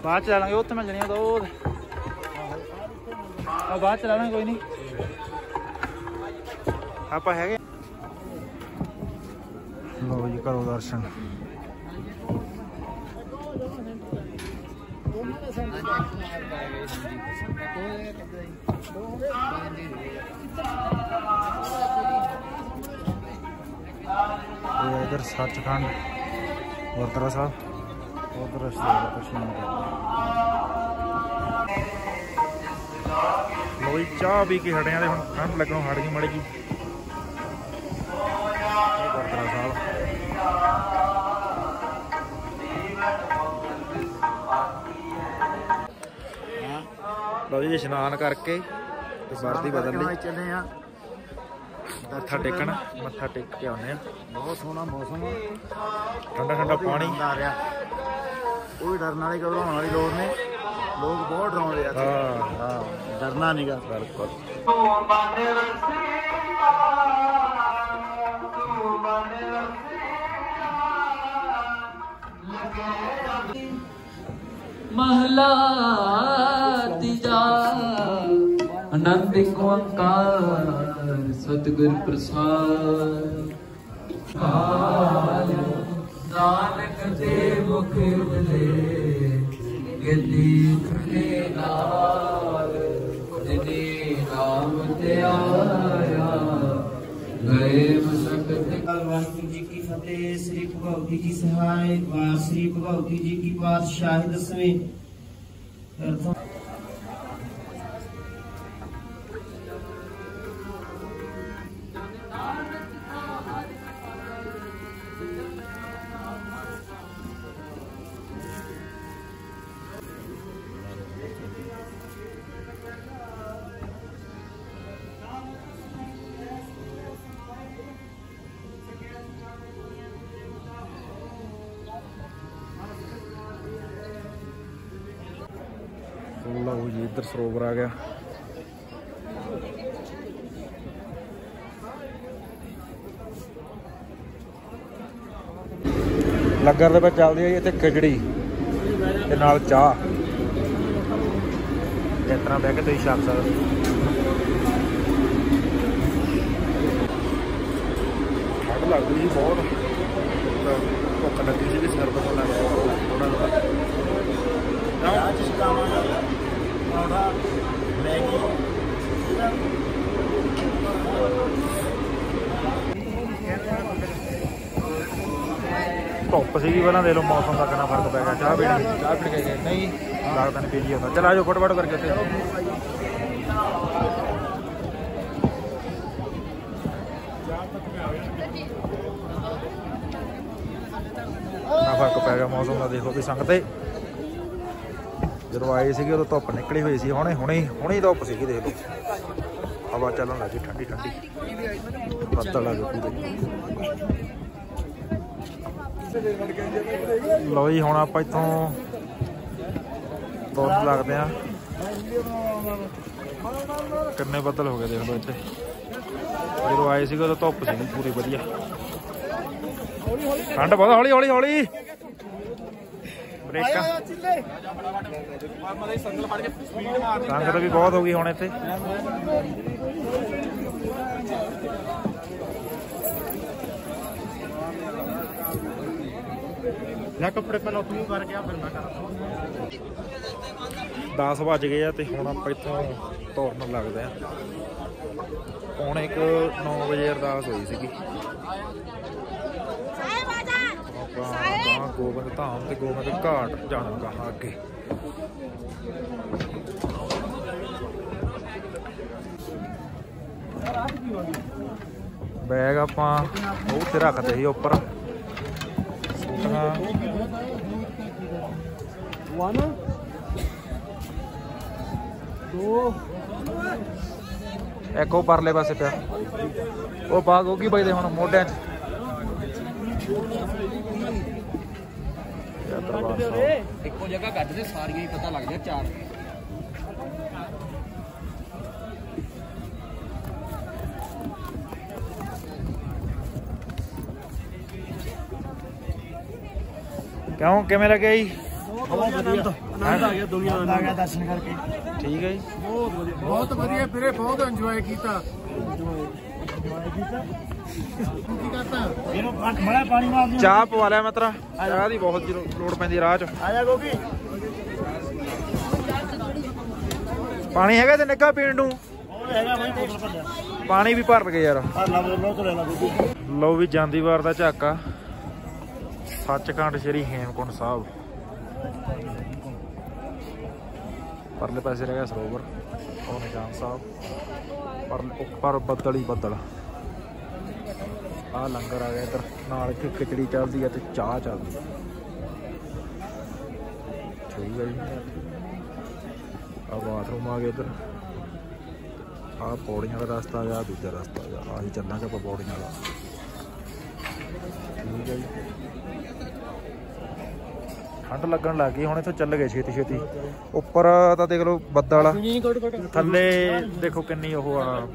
ਬਾਅਦ ਚ ਲਾਂਗੇ ਉੱਥੇ ਮਿਲ ਜਣੀਆਂ ਤਾਂ ਉਹ ਆ ਬਾਅਦ ਚ ਲਾਂਗੇ, ਕੋਈ ਨਹੀਂ ਆਪਾਂ ਹੈਗੇ। ਲਓ ਜੀ, ਕਰੋ ਦਰਸ਼ਨ। ਇਹ ਇਧਰ ਸੱਚਖੰਡ, ਗੁਰਦੁਆਰਾ ਸਾਹਿਬ। ਉਧਰ ਅਸੀਂ ਚਾਹ ਪੀ ਕੇ ਹਟਿਆ ਤੇ ਹੁਣ ਠੰਡ ਲੱਗਣੋਂ ਹਟ ਗਈ ਮੜੀ ਜੀ। ਗੁਰਦੁਆਰਾ ਸਾਹਿਬ। ਲਓ ਜੀ ਇਸ਼ਨਾਨ ਕਰਕੇ ਤੇ ਵਰਦੀ ਬਦਲ ਲਈ ਚੱਲੇ ਆ। ਮੱਥਾ ਟੇਕਣ ਮੱਥਾ ਟੇਕ ਕੇ ਆਉਂਦੇ ਆ। ਬਹੁਤ ਸੋਹਣਾ ਮੌਸਮ ਠੰਡਾ ਠੰਡਾ ਪਾਣੀ। ਆ ਰਿਹਾ। ਕੋਈ ਡਰਨ ਵਾਲੀ ਘਬਰਾਉਣ ਵਾਲੀ ਲੋੜ ਨਹੀਂ। ਲੋਕ ਬਹੁਤ ਡਰਾਉਂਦੇ ਆ ਹਾਂ ਹਾਂ। ਡਰਨਾ ਨਹੀਂਗਾ ਬਿਲਕੁਲ। ਮਹਲਾ ਤੀਜਾ ਇੱਕ ਓੰਕਾਰ, ਸਤਿਗੁਰ ਪ੍ਰਸਾਦ। ਹਾਲ ਨਾਨਕ ਦੇ ਮੁਖ ਉਜਲੇ ਗਿੱਦੀ ਖੜੇ ਨਾਲ ਜਿਨੇ ਨਾਮ ਤੇ ਆਇਆ ਗਏ ਮਸਕਤ ਵਾਹਿਗੁਰੂ ਜੀ ਕੀ ਫਤਿਹ, ਸ੍ਰੀ ਭਗਵਤੀ ਕੀ ਸਹਾਇ ਵਾਰ ਸ੍ਰੀ ਭਗਵਤੀ ਜੀ ਕੀ ਪਾਤਸ਼ਾਹੀ ਦਸਵੇਂ। ਅਰਥਾਂ ਲਓ ਜੀ ਇੱਧਰ ਸਰੋਵਰ ਆ ਗਿਆ। ਲੰਗਰ ਦੇ ਵਿੱਚ ਚੱਲਦੀ ਹੈ ਜੀ ਇੱਥੇ ਖਿਚੜੀ ਤੇ ਨਾਲ ਚਾਹ। ਇਸ ਤਰ੍ਹਾਂ ਬਹਿ ਕੇ ਤੁਸੀਂ ਛਕ ਸਕਦੇ ਠੰਡ ਲੱਗਦੀ ਸੀ ਬਹੁਤ। ਤਾਂ ਭੁੱਖ ਲੱਗੀ ਸੀ ਕਿ ਸਰਬਤ ਲੱਗ ਗਿਆ। ਥੋੜਾ ਥੋੜਾ ਨਾ ਜਿਸ ਕਾਮਾਂ ਦਾ ਪਰੌਂਠਾ ਮੈਗੀ ਧੁੱਪ ਸੀਗੀ ਪਹਿਲਾਂ ਦੇ ਲਓ ਮੌਸਮ ਦਾ ਕਿੰਨਾ ਫ਼ਰਕ ਪੈ ਗਿਆ। ਚਾਹ ਪੀਣੀ ਚਾਹ ਪੀਣ ਕੇ ਗਏ। ਨਹੀਂ। ਲੱਗਦਾ ਨਹੀਂ ਪੀਜੀ ਹੁੰਦਾ ਚਲ ਆਜੋ ਫਟਫਟ ਕਰਕੇ ਉੱਥੇ। ਨਾ ਫ਼ਰਕ ਪੈ ਗਿਆ ਮੌਸਮ ਦਾ ਦੇਖੋ ਵੀ ਸੰਗਤੇ ਜਦੋਂ ਆਏ ਸੀਗੇ, ਉਦੋਂ ਧੁੱਪ ਨਿਕਲੀ ਹੋਈ ਸੀ। ਹੁਣੇ ਹੁਣੇ ਹੁਣੇ ਧੁੱਪ ਸੀਗੀ, ਦੇਖ ਲਓ। ਹਵਾ ਚੱਲਣ ਲੱਗੀ, ਠੰਡੀ ਠੰਡੀ। ਬੱਦਲ ਆ ਗਏ ਪੂਰੇ। ਲਓ ਜੀ, ਹੁਣ ਆਪਾਂ ਇੱਥੋਂ ਤੁਰਨ ਲੱਗਦੇ ਆ ਕਿੰਨੇ ਬੱਦਲ ਹੋ ਗਏ, ਦੇਖ ਲਓ ਇੱਥੇ। ਜਦੋਂ ਆਏ ਸੀਗੇ, ਉਦੋਂ ਧੁੱਪ ਸੀਗੀ ਪੂਰੀ ਵਧੀਆ। ਠੰਡ ਬਹੁਤ ਹੌਲੀ ਹੌਲੀ ਹੌਲੀ। ਬ੍ਰੇਕਾਂ। ਸੰਗਤ ਵੀ ਬਹੁਤ ਹੋ ਗਈ ਹੁਣ ਇੱਥੇ। ਲੈ ਕੱਪੜੇ ਪਹਿਲਾਂ ਤੂੰ ਕਰ ਗਿਆ ਫਿਰ ਮੈਂ ਕਰਾਂ 10 ਵੱਜ ਗਏ ਆ ਤੇ ਹੁਣ ਆਪਾਂ ਇੱਥੋਂ ਤੁਰਨ ਲੱਗਦੇ ਆ। ਪੌਣੇ ਇੱਕ 9 ਵਜੇ ਅਰਦਾਸ ਹੋਈ ਸੀਗੀ। ਗਾਂ ਗੋਬਿੰਦ ਧਾਮ ਤੇ ਗੋਬਿੰਦ ਘਾਟ ਜਾਣਾ ਗਾਹਾਂ ਅੱਗੇ। ਬੈਗ ਆਪਾਂ ਉਹ ਤੇ ਰੱਖਦੇ ਸੀ ਉੱਪਰ। ਸੂਟਾਂ ਵਨ ਦੋ ਇੱਕ ਉਹ ਪਰਲੇ ਪਾਸੇ ਪਿਆ। ਉਹ ਬਾਗ ਹੋ ਗਈ ਬਈ ਦੇ ਹੁਣ ਮੋਢਿਆਂ 'ਚ ਯਾ ਦਰਬਾਰ ਸਾਹਿਬ। ਇੱਕੋ ਜਗ੍ਹਾ ਕੱਢਦੇ ਸਾਰੀਆਂ ਹੀ ਪਤਾ ਲੱਗ ਗਿਆ ਚਾਰ। ਕਿਉਂ? ਕਿਵੇਂ ਲੱਗਿਆ ਜੀ? ਬਹੁਤ ਵਧੀਆ ਆਨੰਦ ਆ ਗਿਆ ਦੁਨੀਆ ਦਾ ਆ ਗਿਆ ਦਰਸ਼ਨ ਕਰਕੇ। ਠੀਕ ਹੈ ਜੀ। ਬਹੁਤ ਵਧੀਆ ਫਿਰੇ ਬਹੁਤ ਇੰਜੋਏ ਕੀਤਾ। ਇਹਨੂੰ ਬੜਾ ਪਾਣੀ ਮਾਰ ਦਿਓ ਚਾਹ ਪਵਾ ਲਿਆ ਮਿੱਤਰਾ। ਚਾਹ ਦੀ ਬਹੁਤ ਲੋੜ ਪੈਂਦੀ ਰਾਹ 'ਚ। ਆ ਜਾ ਗੋਗੀ ਪਾਣੀ ਹੈਗਾ ਤੇ ਨਿੱਘਾ ਪੀਣ ਨੂੰ? ਪਾਣੀ ਵੀ ਭਰ ਗਏ ਯਾਰ। ਲਓ ਵੀ ਜਾਂਦੀ ਵਾਰ ਦਾ ਝਾਕਾ। ਸੱਚਖੰਡ ਸ੍ਰੀ ਹੇਮਕੁੰਟ ਸਾਹਿਬ। ਪਰਲੇ ਪਾਸੇ ਰਹਿ ਗਿਆ ਸਰੋਵਰ। ਉਹ ਨਿਸ਼ਾਨ ਸਾਹਿਬ। ਪਰ ਉੱਪਰ ਬੱਦਲ ਹੀ ਬੱਦਲ। ਆ ਲੰਗਰ ਆ ਗਿਆ ਇੱਧਰ, ਨਾਲ ਇੱਥੇ ਖਿਚੜੀ ਚੱਲਦੀ ਹੈ ਤੇ ਚਾਹ ਚੱਲਦੀ ਹੈ ਠੀਕ ਹੈ ਜੀ। ਆ ਬਾਥਰੂਮ ਆ ਗਿਆ ਇੱਧਰ। ਆ ਪੌੜੀਆਂ ਦਾ ਰਸਤਾ ਆ, ਦੂਜਾ ਰਸਤਾ ਆ। ਆਹੀ ਚੱਲਾਂਗੇ ਆਪਾਂ ਪੌੜੀਆਂ ਦਾ ਠੀਕ ਹੈ ਜੀ। ਠੰਡ ਲੱਗਣ ਲੱਗ ਗਈ ਹੁਣ ਇੱਥੋਂ ਚੱਲ ਗਏ ਛੇਤੀ ਛੇਤੀ। ਉੱਪਰ ਤਾਂ ਦੇਖ ਲਓ ਬੱਦਲ ਥੱਲੇ ਦੇਖੋ ਕਿੰਨੀ ਉਹ ਆ।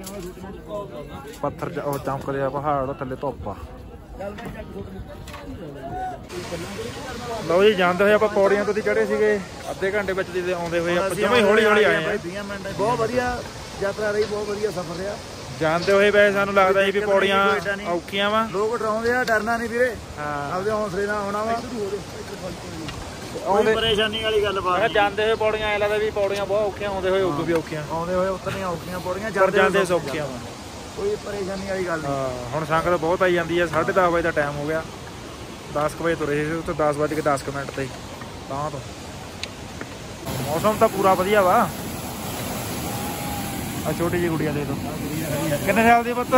ਪੱਥਰ ਉਹ ਚਮਕਦੇ ਆ ਪਹਾੜ ਥੱਲੇ ਧੁੱਪ ਆ। ਲਓ ਜੀ ਜਾਂਦੇ ਹੋਏ ਆਪਾਂ ਪੌੜੀਆਂ ਤੋਂ ਦੀ ਚੜੇ ਸੀਗੇ। ਅੱਧੇ ਘੰਟੇ ਵਿੱਚ ਦੀ ਆਉਂਦੇ ਹੋਏ ਆਪਾਂ ਜਮੇ ਹੌਲੀ ਹੌਲੀ ਆਏ ਆ। 20 ਮਿੰਟ। ਬਹੁਤ ਵਧੀਆ ਯਾਤਰਾ ਰਹੀ ਬਹੁਤ ਵਧੀਆ ਸਫ਼ਰ ਰਿਹਾ। ਜਾਂਦੇ ਹੋਏ ਵੈਸੇ ਸਾਨੂੰ ਲੱਗਦਾ ਸੀ ਵੀ ਪੌੜੀਆਂ ਨਹੀਂ। ਔਖੀਆਂ ਵਾ। ਲੋਕ ਡਰਾਉਂਦੇ ਆ ਡਰਨਾ ਨਹੀਂ ਵੀਰੇ। ਹਾਂ। ਆਪਦੇ ਹੌਸਲੇ ਨਾਲ ਆਉਣਾ ਵਾ। ਆਉਂਦੇ ਕੋਈ ਪਰੇਸ਼ਾਨੀ ਵਾਲੀ ਗੱਲ ਬਾਤ ਕਿਹਾ ਜਾਂਦੇ ਹੋਏ ਪੌੜੀਆਂ ਐ ਲੱਗਦਾ ਵੀ ਪੌੜੀਆਂ ਬਹੁਤ ਔਖੀਆਂ ਆਉਂਦੇ ਹੋਏ ਉਦੋਂ ਵੀ ਔਖੀਆਂ। ਆਉਂਦੇ ਹੋਏ ਉਤਰਨੀਆਂ ਔਖੀਆਂ ਪੌੜੀਆਂ ਜਾਂਦੇ ਸੌਖੀਆਂ ਵਾ। ਕੋਈ ਪਰੇਸ਼ਾਨੀ ਵਾਲੀ ਗੱਲ ਨਹੀਂ। ਹਾਂ ਹੁਣ ਸੰਗਤ ਬਹੁਤ ਆਈ ਜਾਂਦੀ ਹੈ 10:30 ਵਜੇ ਦਾ ਟਾਈਮ ਹੋ ਗਿਆ। 10 ਕੁ ਵਜੇ ਤੁਰੇ ਸੀ ਉੱਥੇ 10 ਵਜੇ ਕੇ 10 ਕੁ ਮਿੰਟ ਤੇ ਤਾਂ ਤੋਂ। ਮੌਸਮ ਤਾਂ ਪੂਰਾ ਵਧੀਆ ਵਾ। ਆ ਛੋਟੀ ਜਿਹੀ ਗੁੜੀਆ ਦੇ ਦੋ। ਕਿੰਨੇ ਸਾਲ ਦੀ ਪੁੱਤ?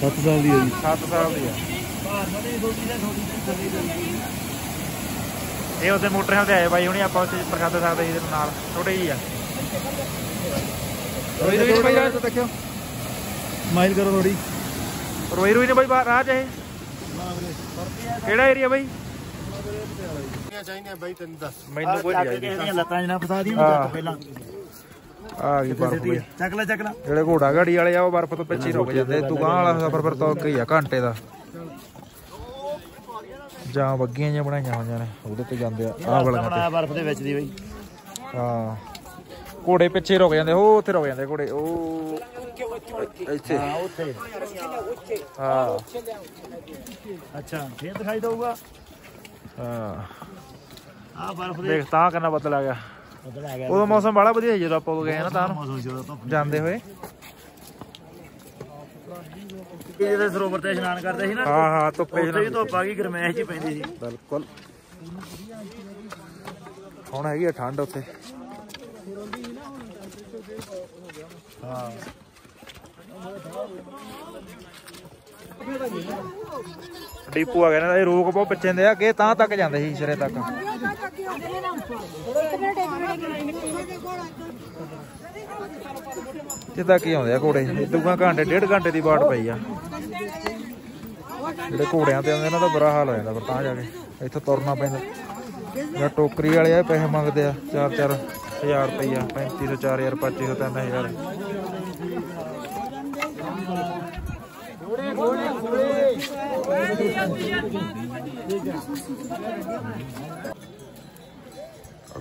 7 ਸਾਲ ਦੀ ਹੈ ਜੀ। 7 ਸਾਲ ਦੀ ਆ। ਇਹ ਉਹਦੇ ਮੋਟਰਸਾਈਕਲ ਤੇ ਆਏ ਬਾਈ ਹੁਣੀ ਆਪਾਂ ਉੱਥੇ ਪ੍ਰਸ਼ਾਦ ਸਕਦੇ ਇਹਦੇ ਨਾਲ ਛੋਟੇ ਜੀ ਆ। ਰੋਈ ਰੋਈ ਬਾਈ ਰਾਹ 'ਚ ਦੇਖਿਓ। ਮਾਈਲ ਕਰੋ ਥੋੜੀ ਰੋਈ ਰੋਈ ਨੇ ਬਾਈ ਬਾਹਰ ਰਾਹ 'ਚ ਇਹ? ਕਿਹੜਾ ਏਰੀਆ ਬਾਈ? ਮੈਨੂੰ ਕੋਈ ਨਹੀਂ ਆਈ। ਇਹਦੀਆਂ ਲੱਤਾਂ ਜਨਾ ਫਸਾ ਦੀ ਹਾਂ। ਪਹਿਲਾਂ ਆ ਗਈ ਬਰਫ ਬਈ ਚੱਕ ਲੈ ਚੱਕ ਲੈ। ਜਿਹੜੇ ਘੋੜਾ ਗਾੜੀ ਵਾਲੇ ਆ ਉਹ ਬਰਫ ਤੋਂ ਪਿੱਛੇ ਰੁਕ ਜਾਂਦੇ। ਦੁਕਾਨ ਵਾਲਾ ਸਫ਼ਰ ਫਿਰ ਤੋਂ ਹੀ ਆ ਘੰਟੇ ਦਾ। ਜਾਂ ਵੱਗੀਆਂ ਜਿਹੀਆਂ ਬਣਾਈਆਂ ਹੋਈਆਂ ਨੇ ਉਹਦੇ ਤੇ ਜਾਂਦੇ ਆ। ਆਹ ਵਾਲੀਆਂ ਤੇ ਬਰਫ਼ ਦੇ ਵਿੱਚ ਦੀ ਬਈ। ਹਾਂ। ਘੋੜੇ ਪਿੱਛੇ ਰੁਕ ਜਾਂਦੇ ਉਹ ਉੱਥੇ ਰੁਕ ਜਾਂਦੇ ਘੋੜੇ ਉਹ ਇੱਥੇ। ਹਾਂ ਉੱਥੇ। ਹਾਂ। ਅੱਛਾ ਫੇਰ ਦਿਖਾਈ ਦਊਗਾ। ਹਾਂ। ਆਹ ਬਰਫ਼ ਦੇ ਦੇਖ ਤਾਂ ਕਿੰਨਾ ਆ ਬਦਲ ਆ ਗਿਆ। ਉਦੋਂ ਮੌਸਮ ਬੜਾ ਵਧੀਆ ਜਦੋਂ ਆਪਾਂ ਉਦੋਂ ਗਏ ਨਾ ਤਾਂ ਜਦੋਂ ਤੋਂ ਜਾਂਦੇ ਹੋਏ। ਜਿਹਦੇ ਸਰੋਵਰ ਤੇ ਇਸ਼ਨਾਨ ਕਰਦੇ ਸੀ ਨਾ ਹਾਂ ਹਾਂ ਧੁੱਪੇ ਉੱਥੇ ਜਨਾ ਧੁੱਪ ਆ ਗਈ ਗਰਮੈਸ਼ ਹੀ ਪੈਂਦੀ ਸੀ। ਬਿਲਕੁਲ। ਹੁਣ ਹੈਗੀ ਆ ਠੰਡ ਉੱਥੇ। ਹਾਂ। ਡੀਪੂ ਆ ਗਿਆ ਨਾ, ਇਹ ਰੋਕ ਬਹੁਤ ਪਿੱਛੇ ਦੇ ਅੱਗੇ ਤਾਂ ਤੱਕ ਜਾਂਦੇ ਸੀ ਸਿਰੇ ਤੱਕ। ਜਿੱਦਾਂ ਕੀ ਆਉਂਦੇ ਆ ਘੋੜੇ ਦੂਗਾ ਘੰਟੇ, ਡੇਢ ਘੰਟੇ ਦੀ ਬਾਟ ਪਈ ਆ। ਜਿਹੜੇ ਘੋੜਿਆਂ ਤੇ ਆਉਂਦੇ ਇਹਨਾਂ ਦਾ ਬੁਰਾ ਹਾਲ ਹੋ ਜਾਂਦਾ, ਫਿਰ ਤਾਂ ਜਾ ਕੇ ਇੱਥੇ ਤੁਰਨਾ ਪੈਂਦਾ। ਜਾਂ ਟੋਕਰੀ ਵਾਲੇ ਆ ਪੈਸੇ ਮੰਗਦੇ ਆ 4-4 ਹਜ਼ਾਰ ਰੁਪਈਆ 3500 4000 2500 3000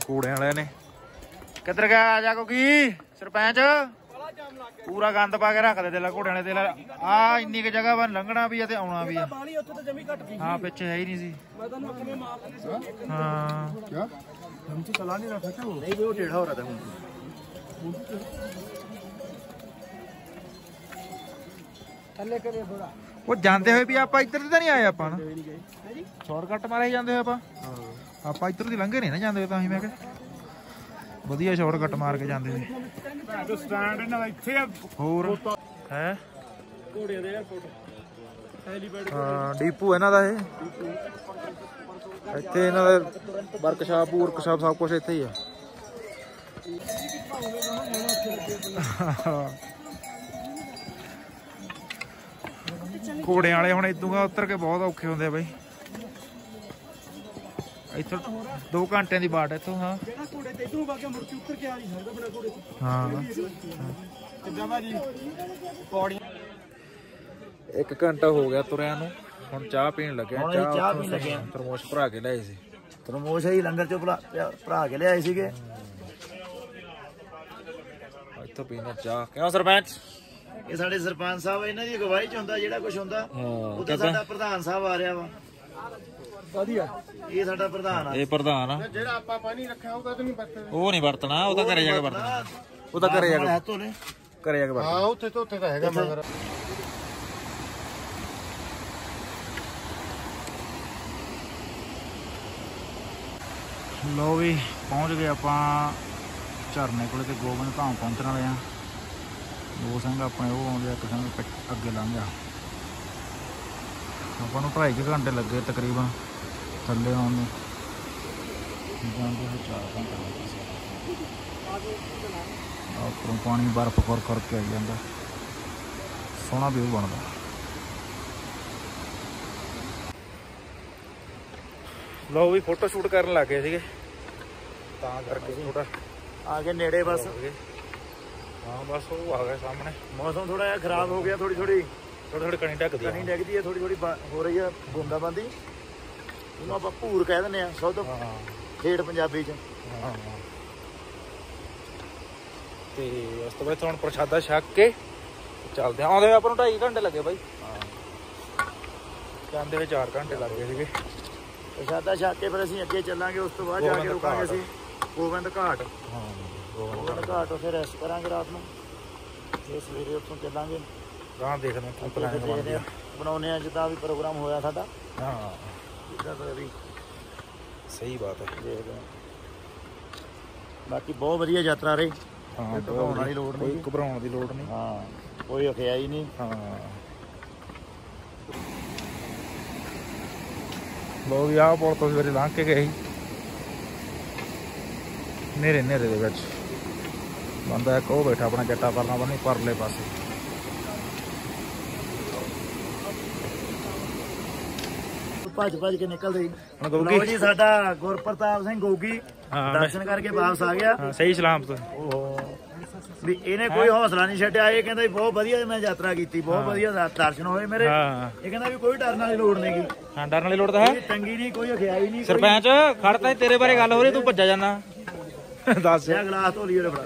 ਘੋੜਿਆਂ ਵਾਲਿਆਂ ਨੇ। ਕਿੱਧਰ ਗਿਆ ਆ ਜਾ ਕੋਕੀ? ਸਰਪੰਚ? ਪੂਰਾ ਗੰਦ ਪਾ ਕੇ ਰੱਖ ਦੇ ਦੇ ਲਾ ਘੋੜਿਆਂ ਵਾਲੇ ਦੇ ਲਾ ਆ ਇੰਨੀ ਕੁ ਜਗ੍ਹਾ ਵਾ ਲੰਘਣਾ ਵੀ ਆ ਤੇ ਆਉਣਾ ਵੀ ਆ। ਪਾਣੀ ਉੱਥੇ ਤਾਂ ਜਮੀ ਘਟ ਗਈ ਹਾਂ ਪਿੱਛੇ ਹੈ ਹੀ ਨਹੀਂ ਸੀ। ਮੈਂ ਤੁਹਾਨੂੰ ਕਿਵੇਂ ਮਾਰ ਲੈਂਦਾ ਹਾਂ। ਨਹੀਂ ਵੀ ਉਹ ਟੇਢਾ ਹੋ ਰਿਹਾ ਤਾਂ ਹੁਣ। ਥੱਲੇ ਕਰੇ ਥੋੜਾ ਉਹ ਜਾਂਦੇ ਹੋਏ ਵੀ ਆਪਾਂ ਇੱਧਰ ਦੀ ਤਾਂ ਨਹੀਂ ਆਏ ਆਪਾਂ ਨਾ। ਸ਼ਾਰਟਕਟ ਮਾਰੇ ਹੀ ਜਾਂਦੇ ਹੋਏ ਆਪਾਂ। ਆਪਾਂ ਇੱਧਰ ਦੀ ਲੰਘੇ ਨਹੀਂ ਨਾ ਜਾਂਦੇ ਤਾਂ ਹੀ ਮੈਂ ਕਿਹਾ। ਵਧੀਆ ਸ਼ਾਰਟਕਟ ਮਾਰ ਕੇ ਜਾਂਦੇ ਸੀ। ਸਟੈਂਡ ਇਹਨਾਂ ਦਾ ਇੱਥੇ ਆ। ਹੋਰ? ਹੈ? ਘੋੜਿਆਂ ਦੇ 에어ਪੋਰਟ ਹੈਲੀਪੈਡ ਹਾਂ ਡੀਪੂ ਇਹਨਾਂ ਦਾ ਇਹ। ਇੱਥੇ ਇਹਨਾਂ ਦਾ ਵਰਕਸ਼ਾਪ ਵਰਕਸ਼ਾਪ ਸਭ ਕੁਝ ਇੱਥੇ ਹੀ ਆ। ਘੋੜਿਆਂ ਵਾਲੇ ਹੁਣ ਇਦੋਂ ਉੱਤਰ ਕੇ ਬਹੁਤ ਔਖੇ ਹੁੰਦੇ ਆ ਬਈ। ਇੱਥੋਂ 2 ਘੰਟਿਆਂ ਦੀ ਬਾਟ ਇੱਥੋਂ ਹਾਂ। ਜਿਹੜਾ ਘੋੜੇ ਤੇ ਇਧਰੋਂ ਵਾਗੇ ਮੁੜ ਕੇ ਉੱਤਰ ਕੇ ਆ ਨਹੀਂ ਸਕਦਾ ਬਣਾ ਘੋੜੇ ਤੇ। ਹਾਂ। ਕਿੱਦਾਂ ਬਾਜੀ ਪੌੜੀਆਂ। ਇੱਕ ਘੰਟਾ ਹੋ ਗਿਆ ਤੁਰਿਆਂ ਨੂੰ ਹੁਣ ਚਾਹ ਪੀਣ ਲੱਗਿਆ ਚਾਹ ਪੀਣ ਲੱਗੇ ਆਂ। ਤਰਮੋਸ਼ ਭਰਾ ਕੇ ਲਿਆਏ ਸੀ। ਤਰਮੋਸ਼ ਹੀ ਲੰਗਰ ਚੋਂ ਭਰਾ ਭਰਾ ਕੇ ਲਿਆਏ ਸੀਗੇ। ਇੱਥੋਂ ਪੀਣਾ ਚਾਹ। ਕਿਉਂ ਸਰਪੰਚ? ਇਹ ਸਾਡੇ ਸਰਪੰਚ ਸਾਹਿਬ ਇਹਨਾਂ ਦੀ ਅਗਵਾਈ ਚ ਹੁੰਦਾ ਜਿਹੜਾ ਕੁਝ ਹੁੰਦਾ ਹਾਂ ਉਹ ਤਾਂ ਸਾਡਾ ਪ੍ਰਧਾਨ ਸਾਹਿਬ ਆ ਰਿਹਾ ਵਾ। ਵਧੀਆ। ਇਹ ਸਾਡਾ ਪ੍ਰਧਾਨ ਆ। ਇਹ ਪ੍ਰਧਾਨ ਆ। ਜਿਹੜਾ ਆਪਾਂ ਪਾਣੀ ਰੱਖਿਆ ਉਹਦਾ ਤਾਂ ਨਹੀਂ ਵਰਤਣਾ। ਉਹ ਨਹੀਂ ਵਰਤਣਾ ਉਹ ਤਾਂ ਘਰੇ ਜਾ ਕੇ ਵਰਤਣਾ। ਉਹ ਤਾਂ ਘਰੇ ਜਾ ਕੇ ਹੱਥੋਂ ਨੇ। ਘਰੇ ਜਾ ਕੇ ਵਰਤਣਾ। ਹਾਂ ਉੱਥੇ ਤੋਂ ਉੱਥੇ ਤਾਂ ਹੈਗਾ ਮਗਰ। ਲੋ ਵੀ ਪਹੁੰਚ ਗਏ ਆਪਾਂ ਝਰਨੇ ਕੋਲੇ ਤੇ ਗੋਬਿੰਦ ਧਾਮ ਪਹੁੰਚਣ ਵਾਲੇ ਆ। ਦੋ ਸਿੰਘ ਆਪਣੇ ਉਹ ਆਉਂਦੇ ਆ ਇੱਕ ਪਿੱਛ- ਅੱਗੇ ਲੰਘ ਗਿਆ ਆਪਾਂ ਨੂੰ 2.5 ਘੰਟੇ ਲੱਗੇ ਤਕਰੀਬਨ ਥੱਲੇ ਆਉਣ ਨੂੰ। ਜਾਂਦੇ ਹੋਏ 4 ਘੰਟੇ ਲੱਗੇ ਉੱਪਰੋਂ ਪਾਣੀ ਬਰਫ਼ ਕਰ ਕਰਕੇ ਆਈ ਜਾਂਦਾ। ਸੋਹਣਾ ਵਿਊ ਬਣਦਾ। ਲੋ ਵੀ ਫੋਟੋ ਸ਼ੂਟ ਕਰਨ ਲੱਗ ਗਏ ਸੀਗੇ। ਤਾਂ ਕਰਕੇ ਥੋੜਾ ਆ ਕੇ ਨੇੜੇ ਬਸ। ਹਾਂ ਬਸ ਉਹ ਆ ਗਿਆ ਸਾਹਮਣੇ। ਮੌਸਮ ਥੋੜਾ ਜਿਹਾ ਖਰਾਬ ਹੋ ਗਿਆ ਥੋੜੀ ਥੋੜੀ ਥੋੜੀ ਥੋੜੀ ਕਣੀ ਢੱਕਦੀ ਆ। ਕਣੀ ਡਿੱਗਦੀ ਹੈ ਥੋੜੀ ਥੋੜੀ ਹੋ ਰਹੀ ਹੈ ਬੂੰਦਾਬਾਂਦੀ ਉਹਨੂੰ ਆਪਾਂ ਭੂਰ ਕਹਿ ਦਿੰਦੇ ਆ ਸਭ ਤੋਂ ਪੰਜਾਬੀ ਚ। ਤੇ ਉਸ ਤੋਂ ਬਾਅਦ ਹੁਣ ਪ੍ਰਸ਼ਾਦਾ ਛਕ ਕੇ ਚੱਲਦੇ ਆ। ਆਉਂਦੇ ਆਪਾਂ ਨੂੰ 2.5 ਘੰਟੇ ਲੱਗੇ ਬਾਈ। ਜਾਂਦੇ ਵਿੱਚ 4 ਘੰਟੇ ਲੱਗ ਗਏ ਸੀਗੇ। ਪ੍ਰਸ਼ਾਦਾ ਛਕ ਕੇ ਫਿਰ ਅਸੀਂ ਅੱਗੇ ਚੱਲਾਂਗੇ ਉਸ ਤੋਂ ਬਾਅਦ ਜਾ ਕੇ ਰੁਕਾਂਗੇ। ਅਸੀਂ। ਗੋਬਿੰਦ ਘਾਟ। ਹਾਂ। ਗੋਬਿੰਦ ਘਾਟ ਉੱਥੇ ਰੈਸਟ ਕਰਾਂਗੇ ਰਾਤ ਨੂੰ। ਤੇ ਸਵੇਰੇ ਉੱਥੋਂ ਚੱਲਾਂਗੇ। ਗਾਂ ਦੇਖਦੇ ਹਾਂ ਕੀ ਪਲਾਨ ਬਣਦਾ ਆ। ਬਣਾਉਨੇ ਆ ਜਿੱਦਾਂ ਵੀ ਪ੍ਰੋਗਰਾਮ ਹੋਇਆ ਸਾਡਾ। ਹਾਂ। ਜਿੱਦਾਂ ਦਾ ਵੀ ਸਹੀ ਬਾਤ ਹੈ। ਦੇਖਦੇ ਬਾਕੀ ਬਹੁਤ ਵਧੀਆ ਯਾਤਰਾ ਰਹੀ। ਹਾਂ ਘਬਰਾਉਣ ਵਾਲੀ ਲੋੜ ਨਹੀਂ। ਕੋਈ ਘਬਰਾਉਣ ਦੀ ਲੋੜ ਨਹੀਂ। ਹਾਂ ਕੋਈ ਅਖਿਆ ਹੀ ਨਹੀਂ। ਹਾਂ। ਲੋ ਵੀ ਆਹ ਪੁਲ ਤੋਂ ਸਵੇਰੇ ਲੰਘ ਕੇ ਗਏ ਸੀ। ਨੇਰੇ ਨੇਰੇ ਦੇ ਵਿੱਚ। ਬੰਦਾ ਇੱਕ ਉਹ ਬੈਠਾ ਆਪਣਾ ਜੱਟਾ ਪਰਨਾ ਬੰਨੀ ਪਰਲੇ ਪਾਸੇ। ਭੱਜ ਭੱਜ ਕੇ ਨਿਕਲਦੇ। ਹੁਣ ਗੋਗੀ? ਜੀ ਸਾਡਾ ਗੁਰਪ੍ਰਤਾਪ ਸਿੰਘ ਗੋਗੀ ਦਰਸ਼ਨ ਕਰਕੇ ਵਾਪਸ ਆ ਗਿਆ। ਹਾਂ ਸਹੀ ਸਲਾਮਤ ਓਹੋ। ਵੀ ਇਹਨੇ ਕੋਈ ਹੌਸਲਾ ਨਹੀਂ ਛੱਡਿਆ। ਇਹ ਕਹਿੰਦਾ ਵੀ ਬਹੁਤ ਵਧੀਆ ਮੈਂ ਯਾਤਰਾ ਕੀਤੀ ਬਹੁਤ ਵਧੀਆ ਦਰ- ਦਰਸ਼ਨ ਹੋਏ ਮੇਰੇ। ਇਹ ਕਹਿੰਦਾ ਵੀ ਕੋਈ ਡਰਨ ਵਾਲੀ ਲੋੜ ਨਹੀਂਗੀ ਹਾਂ ਡਰਨ ਵਾਲੀ ਲੋੜ ਤਾਂ ਹੈ। ਤੰਗੀ ਨਹੀਂ ਕੋਈ ਅਖਿਆਈ ਨਹੀਂ ਸਰਪੰਚ ਖੜਤਾ ਤੇਰੇ ਬਾਰੇ ਗੱਲ ਹੋ ਰਹੀ ਤੂੰ ਭੱਜਾ ਜਾਂਦਾ। ਦੱਸ ਸਿਆ ਗਲਾਸ ਧੋ ਲਈ ਉਹਦੇ ਫੜਾ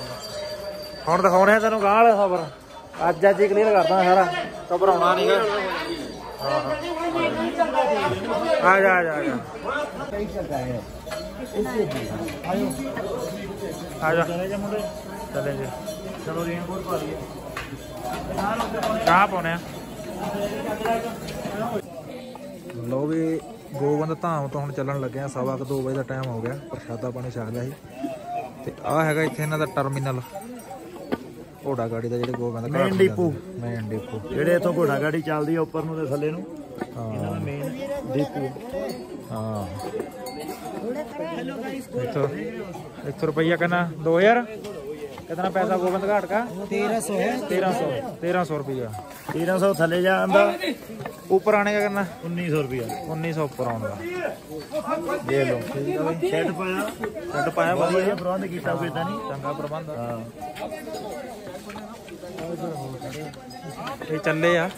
ਹੁਣ ਦਿਖਾਉਣੇ ਆ ਤੈਨੂੰ ਗਾਹ ਵਾਲਾ ਖਬਰ ਅੱਜ ਅੱਜ ਹੀ ਕਲੀਅਰ ਕਰਦਾ ਸਾਰਾ। ਘਬਰਾਉਣਾ ਨਹੀਂਗਾ ਆ ਜਾ ਆ ਜਾ ਆ ਜਾ। ਆ ਜਾ। ਚਲੇ ਜੀ। ਚਲੋ ਰੇਨਕੋਟ ਪਾ ਲਈਏ। ਕਹਾਂ ਪਾਉਣੇ ਆ। ਲੋ ਵੀ ਗੋਬਿੰਦ ਧਾਮ ਤੋਂ ਹੁਣ ਚੱਲਣ ਲੱਗੇ ਆ। ਸਵਾ ਕੁ 2 ਵਜੇ ਦਾ ਟਾਈਮ ਹੋ ਗਿਆ। ਪ੍ਰਸ਼ਾਦਾ ਪਾਣੀ ਛਕ ਲਿਆ ਸੀ। ਤੇ ਆ ਹੈਗਾ ਇੱਥੇ ਇਹਨਾਂ ਦਾ ਟਰਮੀਨਲ ਘੋੜਾ ਗਾੜੀ ਦਾ ਜਿਹੜੇ ਗੋਬਿੰਦ ਘਾਟ Main ਨੂੰ depot। ਜਾਂਦੇ। Main depot। ਜਿਹੜੇ ਇਥੋਂ ਘੋੜਾ ਗਾੜੀ ਚੱਲਦੀ ਆ ਉੱਪਰ ਨੂੰ ਤੇ ਥੱਲੇ ਨੂੰ ਇਹਨਾਂ ਦਾ ਹਾਂ ਮੇਨ ਦੀਪੂ ਹਾਂ ਇੱਥੋਂ ਇੱਥੋਂ ਰੁਪਈਆ ਕਹਿੰਦਾ 2000 कितना पैसा गोविंद घाट का तेरह सौ है तेरह सौ तेरह सौ रुपया तेरह सौ थले जाता ऊपर आने का करना उन्नीस सौ रुपया उन्नीस सौ ऊपर आने का ले लो सेट पाया सेट पाया प्रबंध किया चंगा प्रबंध ਇਹ ਚੱਲੇ ਆ।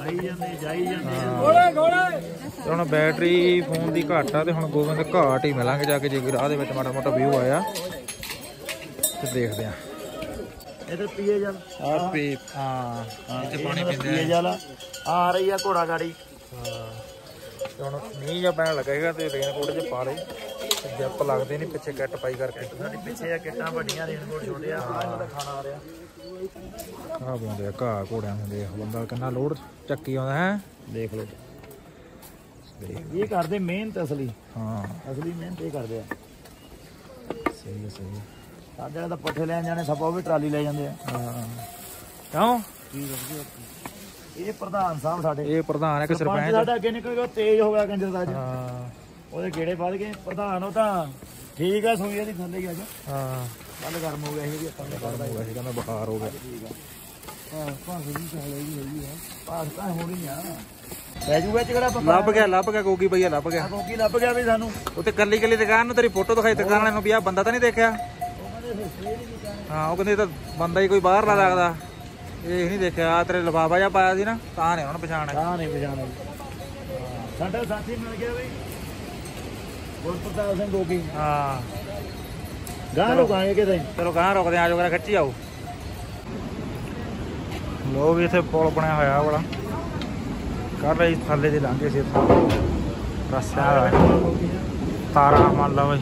ਆਈ ਜਾਂਦੇ ਜਾਈ ਜਾਂਦੇ ਤੇ ਹੁਣ ਬੈਟਰੀ ਫੋਨ ਦੀ ਘੱਟ ਆ ਤੇ ਹੁਣ ਗੋਬਿੰਦ ਘਾਟ ਹੀ ਮਿਲਾਂਗੇ ਜਾ ਕੇ ਜੇ ਕੋਈ ਰਾਹ ਦੇ ਵਿੱਚ ਮਾੜਾ ਮੋਟਾ ਵਿਊ ਆਇਆ। ਤੇ ਦੇਖਦੇ ਆ। ਇਧਰ ਪੀਏ ਜਲ। ਆ ਪੀ ਹਾਂ। ਇੱਥੇ ਪਾਣੀ ਪੀਂਦੇ ਆ। ਜਲ ਆ ਰਹੀ ਆ ਘੋੜਾ ਗਾੜੀ। ਹਾਂ। ਤੇ ਹੁਣ ਮੀਂਹ ਜਾਂ ਪੈਣ ਲੱਗੇਗਾ ਤੇ ਰੇਨਕੋਟ 'ਚ ਪਾ ਤੇ ਜੱਪ ਲੱਗਦੇ ਨਹੀਂ ਪਿੱਛੇ ਕੱਟ ਪਾਈ ਕਰਕੇ। ਸਾਡੀ ਪਿੱਛੇ ਆ ਕਿੱਟਾਂ ਵੱਡੀਆਂ ਰੇਨਕੋਟ ਛੋਟੇ ਆ ਆਹ ਇਹਨਾਂ ਦਾ ਖਾਣਾ ਆ ਰਿਹਾ। ਆ ਪਾਉਂਦੇ ਆ ਘਾਹ ਘੋੜਿਆਂ ਨੂੰ ਦੇਖ ਬੰਦਾ ਕਿੰਨਾ ਲੋਡ ਚੱਕੀ ਆਉਂਦਾ ਹੈ। ਦੇਖ ਲਓ। ਇਹ ਕਰਦੇ ਮਿਹਨਤ ਅਸਲੀ। ਹਾਂ। ਅਸਲੀ ਮਿਹਨਤ ਇਹ ਕਰਦੇ ਆ। ਸਹੀ ਹੈ ਸਹੀ ਸਾਡੇ ਤਾਂ ਪੱਠੇ ਲੈਣ ਜਾਣੇ ਸਭ ਉਹ ਵੀ ਟਰਾਲੀ ਲੈ ਜਾਂਦੇ ਆ। ਹਾਂ। ਕਿਉਂ? ਇਹ ਪ੍ਰਧਾਨ ਸਾਹਿਬ ਸਾਡੇ। ਇਹ ਪ੍ਰਧਾਨ ਹੈ ਕਿ ਸਰਪੰਚ। ਸਾਡਾ ਅੱਗੇ ਨਿਕਲ ਗਿਆ ਤੇਜ਼ ਹੋ ਗਿਆ ਕੰਜਰ ਦਾ ਅੱਜ। ਹਾਂ। ਉਹਦੇ ਗੇੜੇ ਵੱਧ ਗਏ। ਪ੍ਰਧਾਨ ਉਹ ਤਾਂ ਠੀਕ ਆ ਸੂਈ ਦੀ ਥੱਲੇ ਗਿਆ ਅੱਜ ਹਾਂ। ਕੱਲ ਗਰਮ ਹੋ ਗਿਆ ਸੀ ਵੀ ਆਪਾਂ ਨੇ ਗਰਮ ਹੋ ਸੀ ਕਹਿੰਦਾ ਬੁਖਾਰ ਹੋ ਗਿਆ। ਹਾਂ ਭਾਂਸ ਦੀ ਚਾਲ ਹੈਗੀ ਹੈਗੀ ਆ। ਭਾਂਸ ਤਾਂ ਹੋ ਰਹੀ ਆ ਪੈ ਜੂਗਾ ਕਿਹੜਾ ਪਪਾ ਲੱਭ ਗਿਆ ਲੱਭ ਗਿਆ ਗੋਗੀ ਭਈਆ ਲੱਭ ਗਿਆ। ਕੋਕੀ ਲੱਭ ਗਿਆ ਵੀ ਸਾਨੂੰ। ਉੱਤੇ ਕੱਲੀ ਕੱਲੀ ਦੁਕਾਨ ਨੂੰ ਤੇਰੀ ਫੋਟੋ ਦਿਖਾਈ ਦੁਕਾਨ ਵਾਲੇ ਨੂੰ ਵੀ ਆ ਬੰਦਾ ਤਾਂ ਨਹੀਂ ਦੇਖਿਆ। ਹਾਂ ਉਹ ਕਹਿੰਦੇ ਤਾਂ ਬੰਦਾ ਹੀ ਕੋਈ ਬਾਹਰਲਾ ਲੱਗਦਾ। ਇਹ ਨਹੀਂ ਦੇਖਿਆ ਆ ਤੇਰੇ ਲਫਾਫਾ ਜਿਹਾ ਪਾਇਆ ਸੀ ਨਾ ਤਾਂ ਨਹੀਂ ਉਹਨਾਂ ਪਛਾਣਿਆ। ਤਾਂ ਨਹੀਂ ਪਛਾਣਿਆ। ਸਾਡਾ ਸਾਥੀ ਮਿਲ ਗਿਆ ਬਈ ਗੁਰਪ੍ਰਤਾਪ ਸਿੰਘ ਗੋਗੀ। ਹਾਂ। ਗਾਂ ਲੁਕਾਏ ਕਿਤੇ। ਚਲੋ ਗਾਂ ਰੁਕਦੇ ਆ, ਜਾਓ ਕਰਾ ਖਿੱਚੀ ਆਓ। ਲੋ ਵੀ ਇੱਥੇ ਪੁਲ ਬਣਿਆ ਹੋਇਆ ਬੜਾ ਕਰ ਲਈ ਥੱਲੇ ਦੇ ਲਾਂਗੇ ਸੀ ਇੱਥੋਂ। ਰਸਿਆ ਹੋਇਆ ਤਾਰਾ ਮੰਨ ਲਾ ਬਈ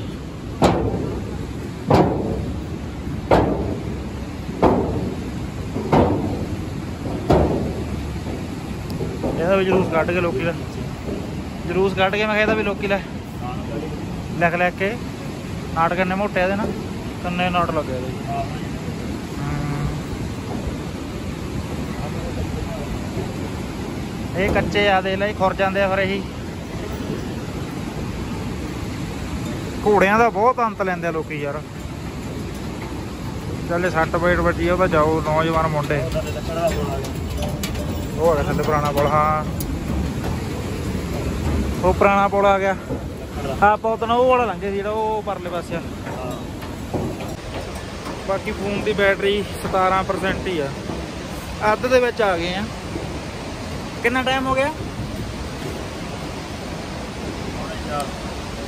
ਇਹ ਵੀ ਜਲੂਸ ਕੱਢ ਕੇ ਲੋਕੀ ਦਾ। ਜਲੂਸ ਕੱਢ ਕੇ ਮੈਂ ਕਿਹਾ ਵੀ ਲੋਕੀ ਲੈ। ਲਿਖ ਲੈ ਕੇ। ਨਾਟ ਕਰਨੇ ਮੋਟੇ ਇਹਦੇ ਨਾਲ? ਕੰਨੇ ਨਾਟ ਲੱਗੇ ਇਹਦੇ ਇਹ ਕੱਚੇ ਆ ਦੇ ਲਈ ਖੁਰ ਜਾਂਦੇ ਆ ਫਿਰ ਇਹੀ। ਘੋੜਿਆਂ ਦਾ ਬਹੁਤ ਅੰਤ ਲੈਂਦੇ ਆ ਲੋਕੀ ਯਾਰ। ਚੱਲੇ ਸੱਟ ਪੇਟ ਵੱਜੀ ਆ ਤਾਂ ਜਾਓ, ਨੌਜਵਾਨ ਮੁੰਡੇ। ਉਹ ਹੈਗਾ ਥੱਲੇ ਪੁਰਾਣਾ ਪੁਲ, ਹਾਂ। ਉਹ ਪੁਰਾਣਾ ਪੁਲ ਆ ਗਿਆ। ਆਪਾਂ ਉਤਨਾ ਉਹ ਵਾਲਾ ਲੰਘੇ ਸੀ ਜਿਹੜਾ ਉਹ ਪਰਲੇ ਪਾਸੇ ਆ ਬਾਕੀ ਫੋਨ ਦੀ ਬੈਟਰੀ 17% ਹੀ ਆ। ਅੱਧ ਦੇ ਵਿੱਚ ਆ ਗਏ ਆ। ਕਿੰਨਾ ਟਾਈਮ ਹੋ ਗਿਆ?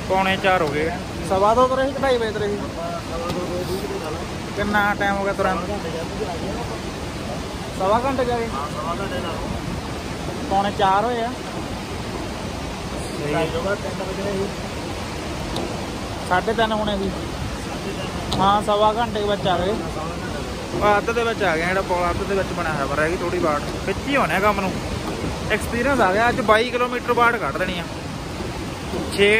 ਪੌਣੇ 4 ਹੋ ਗਏ। ਸਵਾ ਦੋ ਤਰੇ ਵਜੇ ਤੁਰੇ ਰਹੀ? ਕਿੰਨਾ ਟਾਈਮ ਹੋ ਗਿਆ ਤੁਰੰਤ? ਸਵਾ ਘੰਟੇ ਜਾ ਗਏ ਪੌਣੇ 4 ਹੋਏ ਆ। ਸਾਢੇ ਤਿੰਨ ਹੋਣੇ ਸੀ। ਹਾਂ ਸਵਾ ਘੰਟੇ ਵਿੱਚ ਆ ਗਏ। ਉਹ ਅੱਧ ਦੇ ਵਿੱਚ ਆ ਗਿਆ ਜਿਹੜਾ ਪੁਲ ਅੱਧ ਦੇ ਵਿੱਚ ਬਣਿਆ ਹੋਇਆ ਪਰ ਰਹਿ ਗਈ ਥੋੜੀ ਬਾੜ ਵਿੱਚ ਹੀ ਹੋਣਾ ਕੰਮ ਨੂੰ। ਐਕਸਪੀਰੀਅੰਸ ਆ ਗਿਆ। ਅੱਜ 22 ਕਿਲੋਮੀਟਰ ਬਾੜ ਕੱਢ ਦੇਣੀ ਆ। 6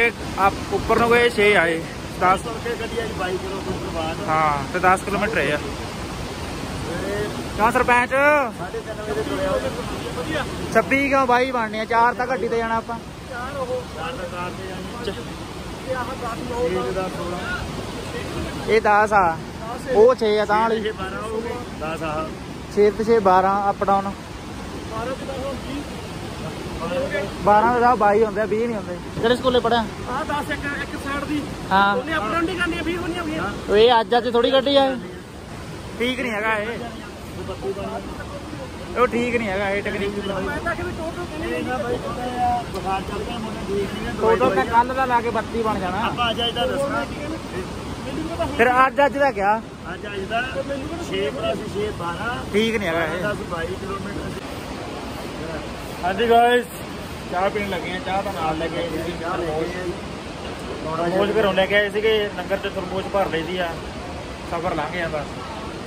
ਅਪ ਉੱਪਰ ਨੂੰ ਗਏ 6 ਆਏ। 10 ਗੱਡੀ ਅੱਜ 22 ਕਿਲੋਮੀਟਰ ਬਾਅਦ ਹਾਂ ਤੇ 10 ਕਿਲੋਮੀਟਰ ਹੈ ਆ। ਕਿਉਂ ਸਰਪੰਚ? 3:30 ਵਜੇ ਤੁਰਿਆ ਹੋਇਆ 26 ਕਿਉਂ 22 ਬਣਨੇ ਆ? ਚਾਰ ਤਾਂ ਗੱਡੀ ਤੇ ਜਾਣਾ ਆਪਾਂ। ਇਹ 10 ਆ। ਉਹ 6 ਆ ਤਾਂ ਵਾਲੀ। 10 ਆਹ 6 ਤੇ 6 12 ਅਪ ਡਾਊਨ 12 ਦਾ 22 ਹੁੰਦੇ। ਆ 20 ਨਹੀਂ ਹੁੰਦੇ। ਜਿਹੜੇ ਸਕੂਲੇ ਪੜਿਆ ਆ 10 ਇੱਕ ਇੱਕ ਸਾਈਡ ਦੀ। ਹਾਂ। ਉਹਨੇ ਅਪ ਡਾਊਨ ਨਹੀਂ ਕਰਨੀ 20 ਬਣੀਆਂ ਹੋਈਆਂ ਉਹ ਇਹ ਅੱਜ ਅੱਜ ਥੋੜੀ ਗੱਡੀ ਆ। ਇਹ। ਠੀਕ ਨਹੀਂ ਹੈਗਾ ਇਹ। ਉਹ ਠੀਕ ਨਹੀਂ ਹੈਗਾ ਇਹ ਟੈਕਨੀਕ ਮੈਂ ਤਾਂ ਕਿ ਵੀ ਟੋਟਲ ਕਹਿੰਦੇ ਨਾ ਬਾਈ ਬੁਖਾਰ ਚੱਲ ਗਿਆ ਮੁੰਡੇ ਠੀਕ ਨਹੀਂ ਨੇ ਟੋਟਲ ਤਾਂ ਕੱਲ ਦਾ ਲਾ ਕੇ 32 ਬਣ ਜਾਣਾ। ਆਪਾਂ ਅੱਜ ਅੱਜ ਦਾ ਦੱਸਣਾ। ਫਿਰ ਅੱਜ ਅੱਜ ਦਾ ਕਿਹਾ ਅੱਜ ਅੱਜ ਦਾ 6 ਪਲੱਸ 6 12 ਠੀਕ ਨਹੀਂ ਹੈਗਾ ਇਹ। 10 22 ਕਿਲੋਮੀਟਰ। ਹਾਂਜੀ ਗਾਇਸ ਚਾਹ ਪੀਣ ਲੱਗੇ ਆ ਚਾਹ ਤਾਂ ਨਾਲ ਲੈ ਕੇ ਆਏ ਸੀ ਤਰਬੂਜ ਘਰੋਂ ਲੈ ਕੇ ਆਏ ਸੀਗੇ ਲੰਗਰ ਚ ਤਰਬੂਜ ਭਰ ਲਈ ਦੀ ਆ। ਸਫਰ ਲੰਘ ਜਾਂਦਾ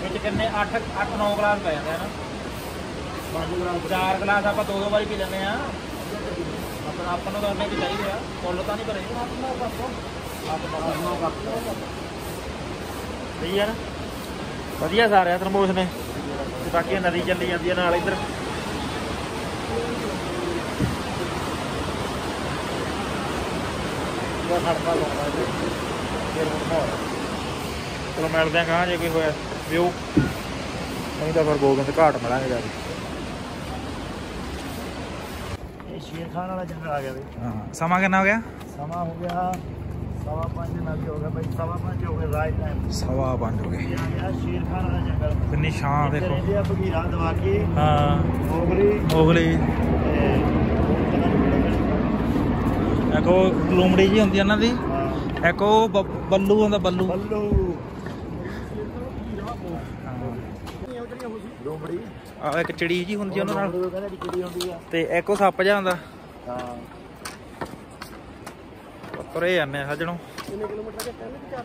ਵਿੱਚ ਕਿੰਨੇ? 8 8 9 ਗਲਾਸ ਪੈ ਜਾਂਦੇ ਆ ਨਾ। ਚਾਰ ਗਲਾਸ ਆਪਾਂ ਦੋ ਦੋ ਵਾਰੀ ਪੀ ਲੈਂਦੇ ਆ। ਆਪਣਾ ਆਪਾਂ ਨੂੰ ਤਾਂ ਵੀ ਚਾਹੀਦੇ ਆ। ਫੁੱਲ ਤਾਂ ਨਹੀਂ ਭਰੇ। ਸਹੀ ਵਧੀਆ ਸਾਰਿਆ ਤਰਬੂਜ ਨੇ। ਤੇ ਬਾਕੀ ਨਦੀ ਚੱਲੀ ਜਾਂਦੀ ਆ ਨਾਲ ਇੱਧਰ। ਖੜਕਾ ਲਾਉਂਦਾ ਫਿਰ ਮਾਹੌਲ ਚਲੋ ਮਿਲਦੇ ਆ ਕਹਾਂ ਜੇ ਕੋਈ ਹੋਇਆ। ਵਿਊ ਨਹੀਂ ਤਾਂ ਫਿਰ ਗੋਗਿੰਦ ਘਾਟ ਮਿਲਾਂਗੇ ਜਾ ਕੇ। ਇਹ ਸ਼ੇਰ ਖਾਨ ਵਾਲਾ ਜੰਗਲ ਆ ਗਿਆ ਬਈ। ਹਾਂ ਸਮਾਂ ਕਿੰਨਾ ਹੋ ਗਿਆ? ਸਮਾਂ ਹੋ ਗਿਆ ਸਵਾ ਪੰਜ ਨਾਲ ਹੋ ਗਿਆ ਬਈ ਸਵਾ ਪੰਜ ਹੋ ਗਏ ਰਾਈਟ ਟਾਈਮ ਸਵਾ ਪੰਜ ਹੋ ਗਏ। ਇਹ ਆ ਗਿਆ ਸ਼ੇਰ ਖਾਨ ਵਾਲਾ ਜੰਗਲ ਕਿੰਨੀ ਦੇਖੋ। ਰਹਿੰਦੇ ਆ ਭਗੀਰਾ ਦਵਾਕੀ ਹਾਂ। ਮੋਗਲੀ। ਮੋਗਲੀ। ਇੱਕ ਉਹ ਲੂਮੜੀ ਜੀ ਹੁੰਦੀ ਆ ਇਹਨਾਂ ਦੀ? ਹਾਂ। ਇੱਕ ਉਹ ਬੱਲੂ ਹੁੰਦਾ ਬੱਲੂ। ਬੱਲੂ। ਲੋਮੜੀ ਆ ਇੱਕ ਚਿੜੀ ਜੀ ਹੁੰਦੀ ਉਹਨਾਂ ਨਾਲ। ਲੋਮੜੀ ਉਹ ਕਹਿੰਦੇ ਵੀ ਕਿਹੜੀ ਹੁੰਦੀ ਆ। ਤੇ ਇੱਕ ਉਹ ਸੱਪ ਜਿਹਾ ਹੁੰਦਾ। ਹਾਂ। ਤੁਰੇ ਜਾਂਦੇ ਆ ਸੱਜਣੋਂ। ਕਿੰਨੇ ਕਿਲੋਮੀਟਰ ਕੇ ਪਹਿਲੇ ਕਿ ਚਾਰ?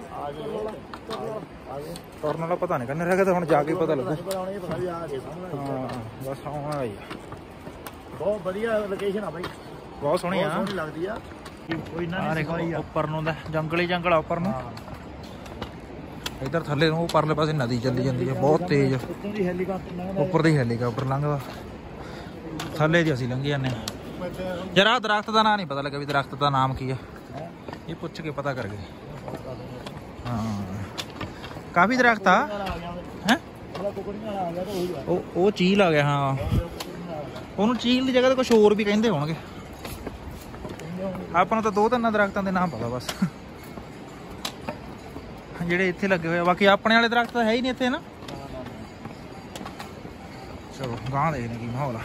ਆ ਗਏ ਤੁਰਨ ਵਾਲਾ ਪਤਾ ਨਹੀਂ ਕਿੰਨੇ ਰਹਿ ਗਏ ਤਾਂ ਹੁਣ ਜਾ ਕੇ ਪਤਾ ਲੱਗੂ। ਹਾਂ ਬਸ ਆਉਣਾ ਹੀ ਬਹੁਤ ਵਧੀਆ ਲੋਕੇਸ਼ਨ ਆ ਬਾਈ। ਬਹੁਤ ਸੋਹਣੀ ਬਹੁਤ ਆ ਸੋਹਣੀ ਲੱਗਦੀ ਆ। ਕੋਈ ਨਾ ਆ। ਨਹੀਂ ਉੱਪਰ ਨੂੰ ਦਾ ਜੰਗਲੀ ਜੰਗਲ ਆ ਉੱਪਰ ਨੂੰ। ਹਾਂ। ਇਧਰ ਥੱਲੇ ਨੂੰ ਉਹ ਪਰਲੇ ਪਾਸੇ ਨਦੀ ਚੱਲੀ ਜਾਂਦੀ ਹੈ ਬਹੁਤ ਤੇਜ਼। ਉੱਪਰ ਦੀ ਹੈਲੀਕਾਪਟਰ ਲੰਘਦਾ। ਥੱਲੇ ਦੀ ਅਸੀਂ ਲੰਘੀ ਜਾਂਦੇ ਹਾਂ। ਜਰਾ ਦਰਖਤ ਦਾ ਨਾਂ ਨਹੀਂ ਪਤਾ ਲੱਗਾ ਵੀ ਦਰਖਤ ਦਾ ਨਾਮ ਕੀ ਆ। ਇਹ ਪੁੱਛ ਕੇ ਪਤਾ ਕਰ ਗਏ। ਹਾਂ। ਕਾਫੀ ਦਰਖਤ ਆ। ਹੈ? ਉਹ ਉਹ ਚੀਲ ਆ ਗਿਆ, ਹਾਂ। ਉਹਨੂੰ ਚੀਲ ਦੀ ਜਗ੍ਹਾ ਤੇ ਕੁਝ ਹੋਰ ਵੀ ਕਹਿੰਦੇ ਹੋਣਗੇ। ਆਪਾਂ ਨੂੰ ਤਾਂ ਦੋ ਤਿੰਨ ਦਰਖਤਾਂ ਦੇ ਨਾਮ ਪਤਾ ਬਸ। ਜਿਹੜੇ ਇੱਥੇ ਲੱਗੇ ਹੋਏ ਆ। ਬਾਕੀ ਆਪਣੇ ਵਾਲੇ ਦਰਖਤ ਤਾਂ ਹੈ ਹੀ ਨਹੀਂ ਇੱਥੇ ਨਾ? ਚਲੋ ਗਾਂ ਦੇਖਦੇ ਕੀ ਮਾਹੌਲ ਆ।